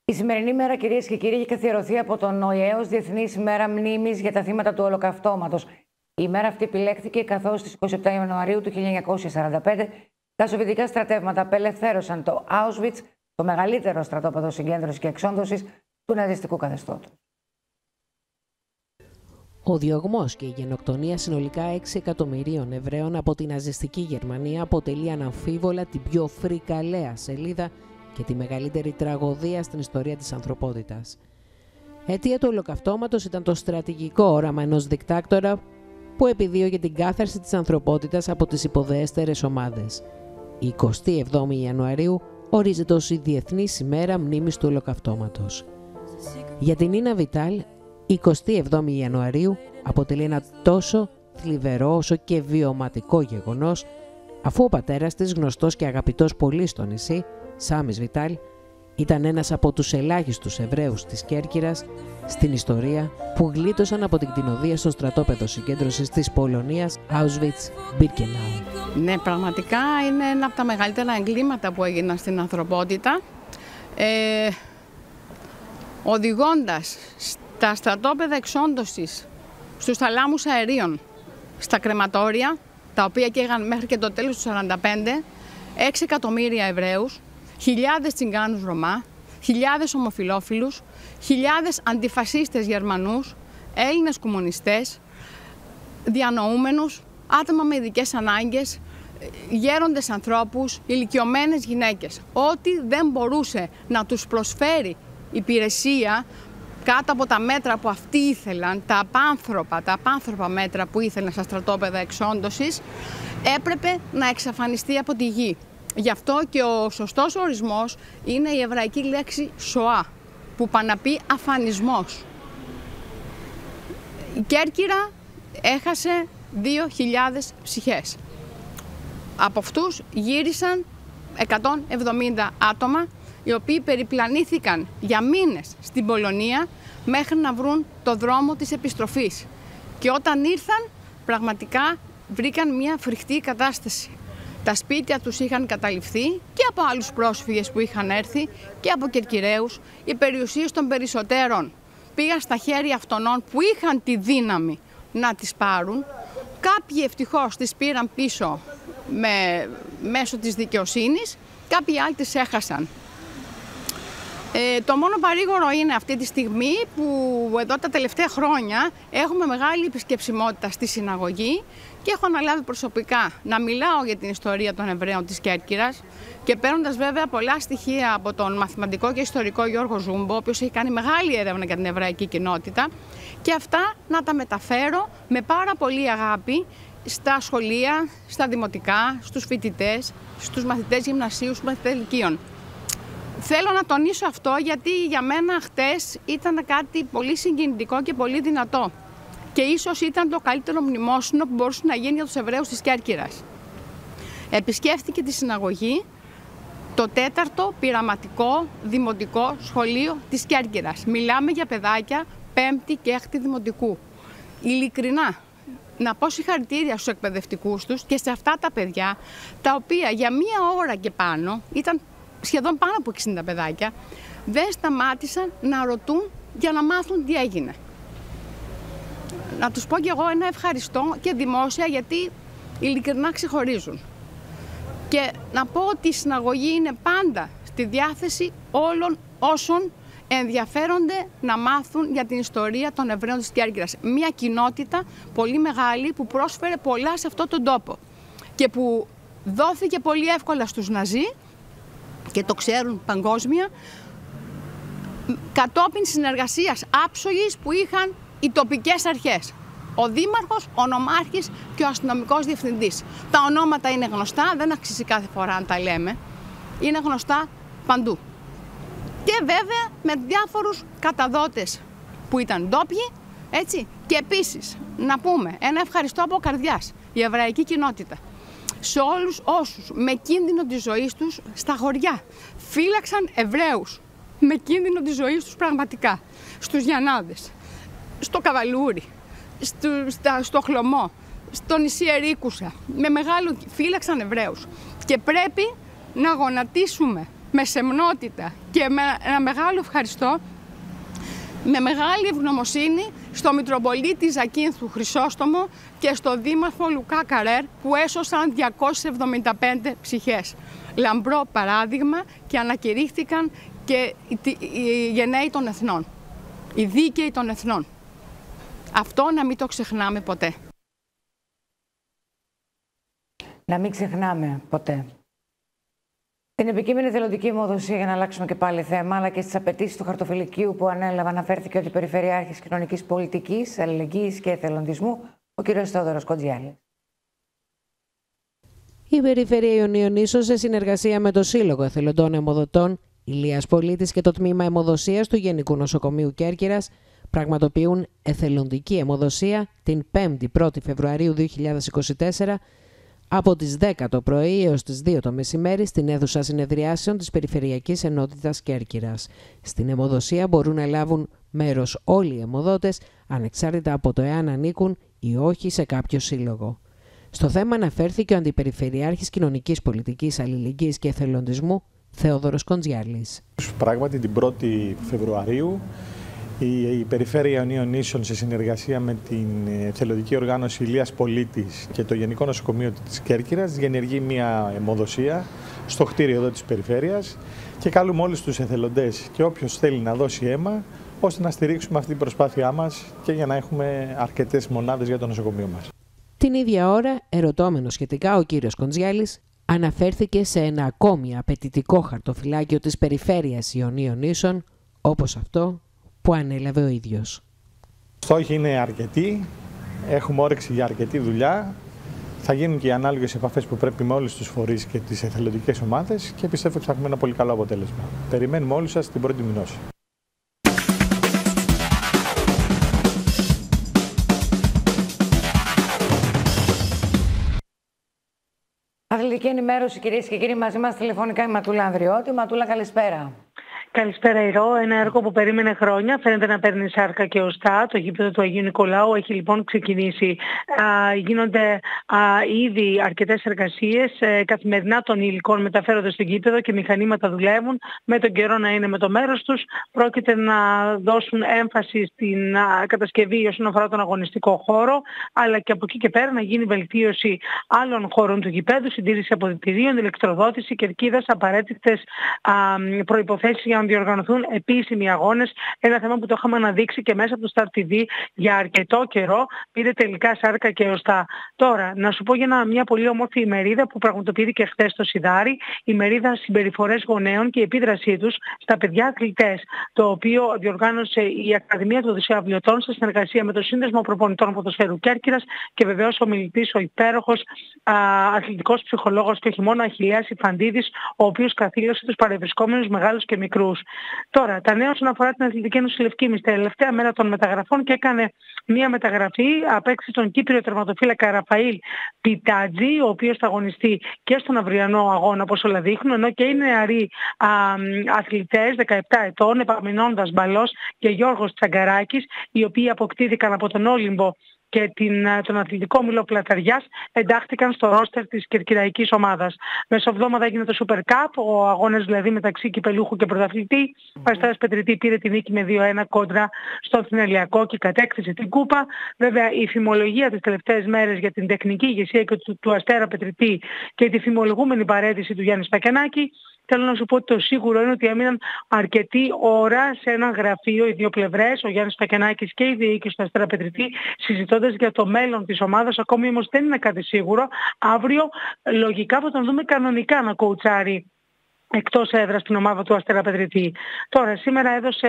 Η σημερινή μέρα, κυρίες και κύριοι, έχει καθιερωθεί από τον ΟΗΕ ως Διεθνής ημέρα μνήμης για τα θύματα του Ολοκαυτώματος. Η μέρα αυτή επιλέχθηκε καθώς στις 27 Ιανουαρίου του 1945 τα σοβιετικά στρατεύματα απελευθέρωσαν το Auschwitz, το μεγαλύτερο στρατόπεδο συγκέντρωσης και εξόντωσης του ναζιστικού καθεστώτος. Ο διωγμός και η γενοκτονία συνολικά 6 εκατομμυρίων Εβραίων από την ναζιστική Γερμανία αποτελεί αναμφίβολα την πιο φρικαλαία σελίδα και τη μεγαλύτερη τραγωδία στην ιστορία της ανθρωπότητας. Αιτία του ολοκαυτώματος ήταν το στρατηγικό όραμα ενός δικτάκτορα που επιδίωγε την κάθαρση της ανθρωπότητας από τις υποδέστερες ομάδες. Η 27η Ιανουαρίου ορίζεται ως η Διεθνής ημέρα μνήμης του ολοκαυτώματος. Για την Νίνα Βιτάλ, η 27η Ιανουαρίου αποτελεί ένα τόσο θλιβερό όσο και βιωματικό γεγονός, αφού ο πατέρας της, γνωστός και αγαπητός πολύ στο νησί, Σάμις Βιτάλ, Ήταν ένας από τους ελάχιστους Εβραίους της Κέρκυρας στην ιστορία που γλίτωσαν από την κτηνοδία στο στρατόπεδο συγκέντρωσης της Πολωνίας Auschwitz-Birkenau. Ναι, πραγματικά είναι ένα από τα μεγαλύτερα εγκλήματα που έγιναν στην ανθρωπότητα. Ε, οδηγώντας στα στρατόπεδα εξόντωσης, στους θαλάμους αερίων, στα κρεματόρια, τα οποία καίγαν μέχρι και το τέλος του 1945, 6 εκατομμύρια Εβραίους, χιλιάδες τσιγκάνους Ρωμά, χιλιάδες ομοφιλόφιλους, χιλιάδες αντιφασίστες Γερμανούς, Έλληνες κομμουνιστές, διανοούμενους, άτομα με ειδικές ανάγκες, γέροντες ανθρώπους, ηλικιωμένες γυναίκες. Ό,τι δεν μπορούσε να τους προσφέρει υπηρεσία κάτω από τα μέτρα που αυτοί ήθελαν, τα απάνθρωπα, τα απάνθρωπα μέτρα που ήθελαν στα στρατόπεδα εξόντωσης, έπρεπε να εξαφανιστεί από τη γη. Γι' αυτό και ο σωστός ορισμός είναι η εβραϊκή λέξη «σοά», που παναπεί αφανισμός. Η Κέρκυρα έχασε 2.000 ψυχές. Από αυτούς γύρισαν 170 άτομα, οι οποίοι περιπλανήθηκαν για μήνες στην Πολωνία μέχρι να βρουν το δρόμο της επιστροφής. Και όταν ήρθαν, πραγματικά βρήκαν μια φρικτή κατάσταση. Τα σπίτια τους είχαν καταληφθεί και από άλλους πρόσφυγες που είχαν έρθει και από κερκυραίους. Οι περιουσίες των περισσότερων πήγαν στα χέρια αυτών που είχαν τη δύναμη να τις πάρουν. Κάποιοι ευτυχώς τις πήραν πίσω με, μέσω της δικαιοσύνης, κάποιοι άλλοι τις έχασαν. Ε, το μόνο παρήγορο είναι αυτή τη στιγμή που εδώ τα τελευταία χρόνια έχουμε μεγάλη επισκεψιμότητα στη συναγωγή και έχω αναλάβει προσωπικά να μιλάω για την ιστορία των Εβραίων της Κέρκυρας και παίρνοντας βέβαια πολλά στοιχεία από τον μαθηματικό και ιστορικό Γιώργο Ζούμπο, ο οποίος έχει κάνει μεγάλη έρευνα για την εβραϊκή κοινότητα και αυτά να τα μεταφέρω με πάρα πολύ αγάπη στα σχολεία, στα δημοτικά, στους φοιτητές, στους μαθητές γυμνασίου, στους μαθητές λυκείων. Θέλω να τονίσω αυτό γιατί για μένα χτες ήταν κάτι πολύ συγκινητικό και πολύ δυνατό και ίσως ήταν το καλύτερο μνημόσυνο που μπορούσε να γίνει για τους Εβραίους της Κέρκυρας. Επισκέφθηκε τη συναγωγή το τέταρτο πειραματικό δημοτικό σχολείο της Κέρκυρας. Μιλάμε για παιδάκια πέμπτη και έκτη δημοτικού. Ειλικρινά, να πω συγχαρητήρια στους εκπαιδευτικούς τους και σε αυτά τα παιδιά, τα οποία για μία ώρα και πάνω, ήταν σχεδόν πάνω από 60 παιδάκια, δεν σταμάτησαν να ρωτούν για να μάθουν τι έγινε να τους πω κι εγώ ένα ευχαριστώ και δημόσια γιατί ειλικρινά ξεχωρίζουν. Και να πω ότι η συναγωγή είναι πάντα στη διάθεση όλων όσων ενδιαφέρονται να μάθουν για την ιστορία των Εβραίων της Κέρκυρας. Μια κοινότητα πολύ μεγάλη που πρόσφερε πολλά σε αυτόν τον τόπο και που δόθηκε πολύ εύκολα στους Ναζί και το ξέρουν παγκόσμια κατόπιν συνεργασίας άψογης που είχαν οι τοπικές αρχές. Ο Δήμαρχος, ο Νομάρχης και ο αστυνομικός διευθυντής. Τα ονόματα είναι γνωστά, δεν αξίζει κάθε φορά να τα λέμε. Είναι γνωστά παντού. Και βέβαια με διάφορους καταδότες που ήταν ντόπιοι, έτσι. Και επίσης να πούμε ένα ευχαριστώ από καρδιάς, η εβραϊκή κοινότητα. Σε όλους όσους με κίνδυνο της ζωής τους στα χωριά φύλαξαν Εβραίους με κίνδυνο της ζωής τους πραγματικά. Στους Γιαννάδες, στο Καβαλούρι, στο, στο Χλωμό, στο νησί Ερίκουσα, με μεγάλο φύλαξαν Εβραίους. Και πρέπει να γονατίσουμε με σεμνότητα και με ένα μεγάλο ευχαριστώ με μεγάλη ευγνωμοσύνη στο Μητροπολίτη Ζακίνθου Χρυσόστομο και στο Δήμαρχο Λουκά Καρέρ που έσωσαν 275 ψυχές. Λαμπρό παράδειγμα και ανακηρύχθηκαν και οι γενναίοι των εθνών, οι δίκαιοι των εθνών. Αυτό να μην το ξεχνάμε ποτέ. Να μην ξεχνάμε ποτέ. Την επικείμενη θελοντική αιμοδοσία, για να αλλάξουμε και πάλι θέμα, αλλά και στις απαιτήσεις του χαρτοφυλικίου που ανέλαβε, αναφέρθηκε ότι Περιφερειάρχης Κοινωνικής Πολιτικής, Αλληλεγγύης και Εθελοντισμού, ο κ. Θεόδωρο Κοντζιάλη. Η Περιφέρεια Ιωνίων σε συνεργασία με το Σύλλογο Εθελοντών Αιμοδοτών, Ηλίας Πολίτης και το Τμήμα Αιμοδοσίας του Γενικού Νοσοκομείου Κέρκυρας πραγματοποιούν εθελοντική αιμοδοσία την 5η 1η Φεβρουαρίου 2024 από τις 10 το πρωί έως τις 2 το μεσημέρι στην αίθουσα συνεδριάσεων της Περιφερειακής Ενότητας Κέρκυρας. Στην αιμοδοσία μπορούν να λάβουν μέρος όλοι οι αιμοδότες, ανεξάρτητα από το εάν ανήκουν ή όχι σε κάποιο σύλλογο. Στο θέμα αναφέρθηκε ο Αντιπεριφερειάρχης Κοινωνικής Πολιτικής Αλληλεγγύης και Εθελοντισμού, Θεόδωρος Κοντζιάλης. Πράγματι την 1η Φεβρουαρίου η, Περιφέρεια Ιωνίων Νήσων σε συνεργασία με την Θελοντική Οργάνωση Ηλίας Πολίτης και το Γενικό Νοσοκομείο της Κέρκυρας διενεργεί μια αιμοδοσία στο κτίριο εδώ της Περιφέρειας και καλούμε όλους τους εθελοντές και όποιος θέλει να δώσει αίμα ώστε να στηρίξουμε αυτή την προσπάθειά μας και για να έχουμε αρκετές μονάδες για το νοσοκομείο μας. Την ίδια ώρα, ερωτώμενο σχετικά, ο κύριος Κοντζιάλης αναφέρθηκε σε ένα ακόμη απαιτητικό χαρτοφυλάκιο της περιφέρειας Ιωνίων Νήσων, όπως αυτό που ανέλαβε ο ίδιος. Στόχοι είναι αρκετοί, έχουμε όρεξη για αρκετή δουλειά, θα γίνουν και οι ανάλογες επαφές που πρέπει με όλους τους φορείς και τις εθελοντικές ομάδες και πιστεύω ότι θα έχουμε ένα πολύ καλό αποτέλεσμα. Περιμένουμε όλους σας την πρώτη μηνώση. Αθλητική ενημέρωση, κυρίες και κύριοι, μαζί μας τηλεφωνικά η Ματούλα Ανδριώτη. Ματούλα, καλησπέρα. Καλησπέρα, Ηρώ. Ένα έργο που περίμενε χρόνια φαίνεται να παίρνει σάρκα και οστά. Το γήπεδο του Αγίου Νικολάου έχει λοιπόν ξεκινήσει. Α, γίνονται α, ήδη αρκετές εργασίες. Ε, καθημερινά των υλικών μεταφέρονται στο γήπεδο και μηχανήματα δουλεύουν. Με τον καιρό να είναι με το μέρος τους. Πρόκειται να δώσουν έμφαση στην α, κατασκευή όσον αφορά τον αγωνιστικό χώρο, αλλά και από εκεί και πέρα να γίνει βελτίωση άλλων χώρων του γηπέδου, συντήρηση αποδητηρίων, ηλεκτροδότηση, κερκίδας, απαραίτητες προποθέσει για να διοργανωθούν επίσημοι αγώνες. Ένα θέμα που το είχαμε αναδείξει και μέσα από το Star TV για αρκετό καιρό. Πήρε τελικά σάρκα και ωστά. Τώρα, να σου πω για μια πολύ όμορφη ημερίδα που πραγματοποιήθηκε χθες στο Σιδάρι. Η μερίδα συμπεριφορές γονέων και η επίδρασή τους στα παιδιά αθλητές. Το οποίο διοργάνωσε η Ακαδημία του Δυσιαβλιωτών σε συνεργασία με το Σύνδεσμο Προπονητών Ποδοσφαίρου Κέρκυρας και βεβαίως ο μιλητής, ο υπέροχος αθλητικός ψυχολόγος και όχι μόνο Αχηλέα Ιφαντίδης, ο οποίος καθήλωσε τους παρευρισκόμενους μεγάλους και μικρού. Τώρα, τα νέα όσον αφορά την Αθλητική Ένωση Λευκήμη, τα τελευταία μέρα των μεταγραφών και έκανε μία μεταγραφή, απέκτησε τον Κύπριο τερματοφύλακα Ραφαήλ Πιτάτζη, ο οποίος θα αγωνιστεί και στον αυριανό αγώνα, όπως όλα δείχνουν, ενώ και οι νεαροί αθλητές 17 ετών, επαμεινώντας μπαλός και Γιώργος Τσαγκαράκης, οι οποίοι αποκτήθηκαν από τον Όλυμπο και την, ε, τον αθλητικό μήλο Πλαταριάς εντάχθηκαν στο ρόστερ της κερκυραϊκής ομάδας. Μεσοβδόμαδα έγινε το Super Cup, ο αγώνας δηλαδή μεταξύ κυπελούχου και πρωταθλητή. Ο Αστέρας Πετρητή πήρε τη νίκη με 2-1 κόντρα στο Θηνελιακό και κατέκτησε την κούπα. Βέβαια η φημολογία τις τελευταίες μέρες για την τεχνική ηγεσία και του, του Αστέρα Πετρητή και τη φημολογούμενη παρέτηση του Γιάννη Σπακιανάκη Θέλω να σου πω ότι το σίγουρο είναι ότι έμειναν αρκετή ώρα σε ένα γραφείο οι δύο πλευρές, ο Γιάννης Πακενάκης και η διοίκηση του Αστέρα Πετρητή, συζητώντας για το μέλλον της ομάδας. Ακόμη όμως δεν είναι κάτι σίγουρο. Αύριο λογικά θα τον δούμε κανονικά να κοουτσάρει εκτός έδρας στην ομάδα του Αστέρα Πετρητή. Τώρα, σήμερα έδωσε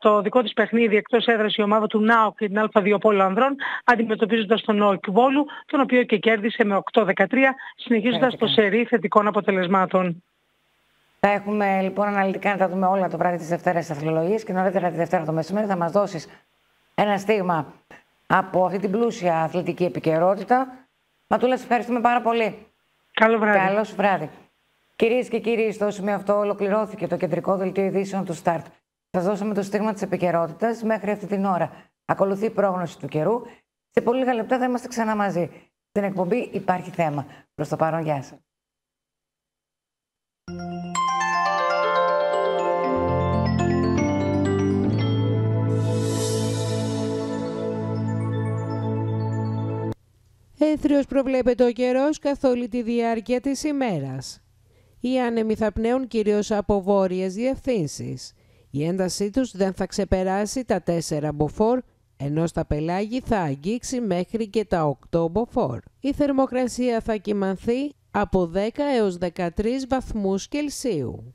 το δικό της παιχνίδι εκτός έδρας η ομάδα του ΝΑΟ και την Α2 Πόλο Ανδρών, αντιμετωπίζοντας τον ΝΟΚ Βόλου, τον οποίο και κέρδισε με 8-13, συνεχίζοντας το σερί θετικών αποτελεσμάτων. Θα έχουμε λοιπόν αναλυτικά να τα δούμε όλα το βράδυ της Δευτέρας τη Αθλολογία και νωρίτερα τη Δευτέρα το μεσημέρι θα μας δώσεις ένα στίγμα από αυτή την πλούσια αθλητική επικαιρότητα. Ματούλας, σε ευχαριστούμε πάρα πολύ. Καλό βράδυ. Καλό βράδυ. Κυρίες και κύριοι, στο σημείο αυτό ολοκληρώθηκε το κεντρικό δελτίο ειδήσεων του ΣΤΑΡΤ. Σα δώσαμε το στίγμα της επικαιρότητας μέχρι αυτή την ώρα. Ακολουθεί η πρόγνωση του καιρού. Σε πολύ λίγα λεπτά θα είμαστε ξανά μαζί. Στην εκπομπή υπάρχει θέμα. Προς το παρόν, γεια σας. Έθριος προβλέπεται ο καιρός καθ' όλη τη διάρκεια της ημέρας. Οι άνεμοι θα πνέουν κυρίως από βόρειες διευθύνσεις. Η έντασή τους δεν θα ξεπεράσει τα 4 μποφόρ, ενώ στα πελάγη θα αγγίξει μέχρι και τα 8 μποφόρ. Η θερμοκρασία θα κοιμανθεί από 10 έως 13 βαθμούς Κελσίου.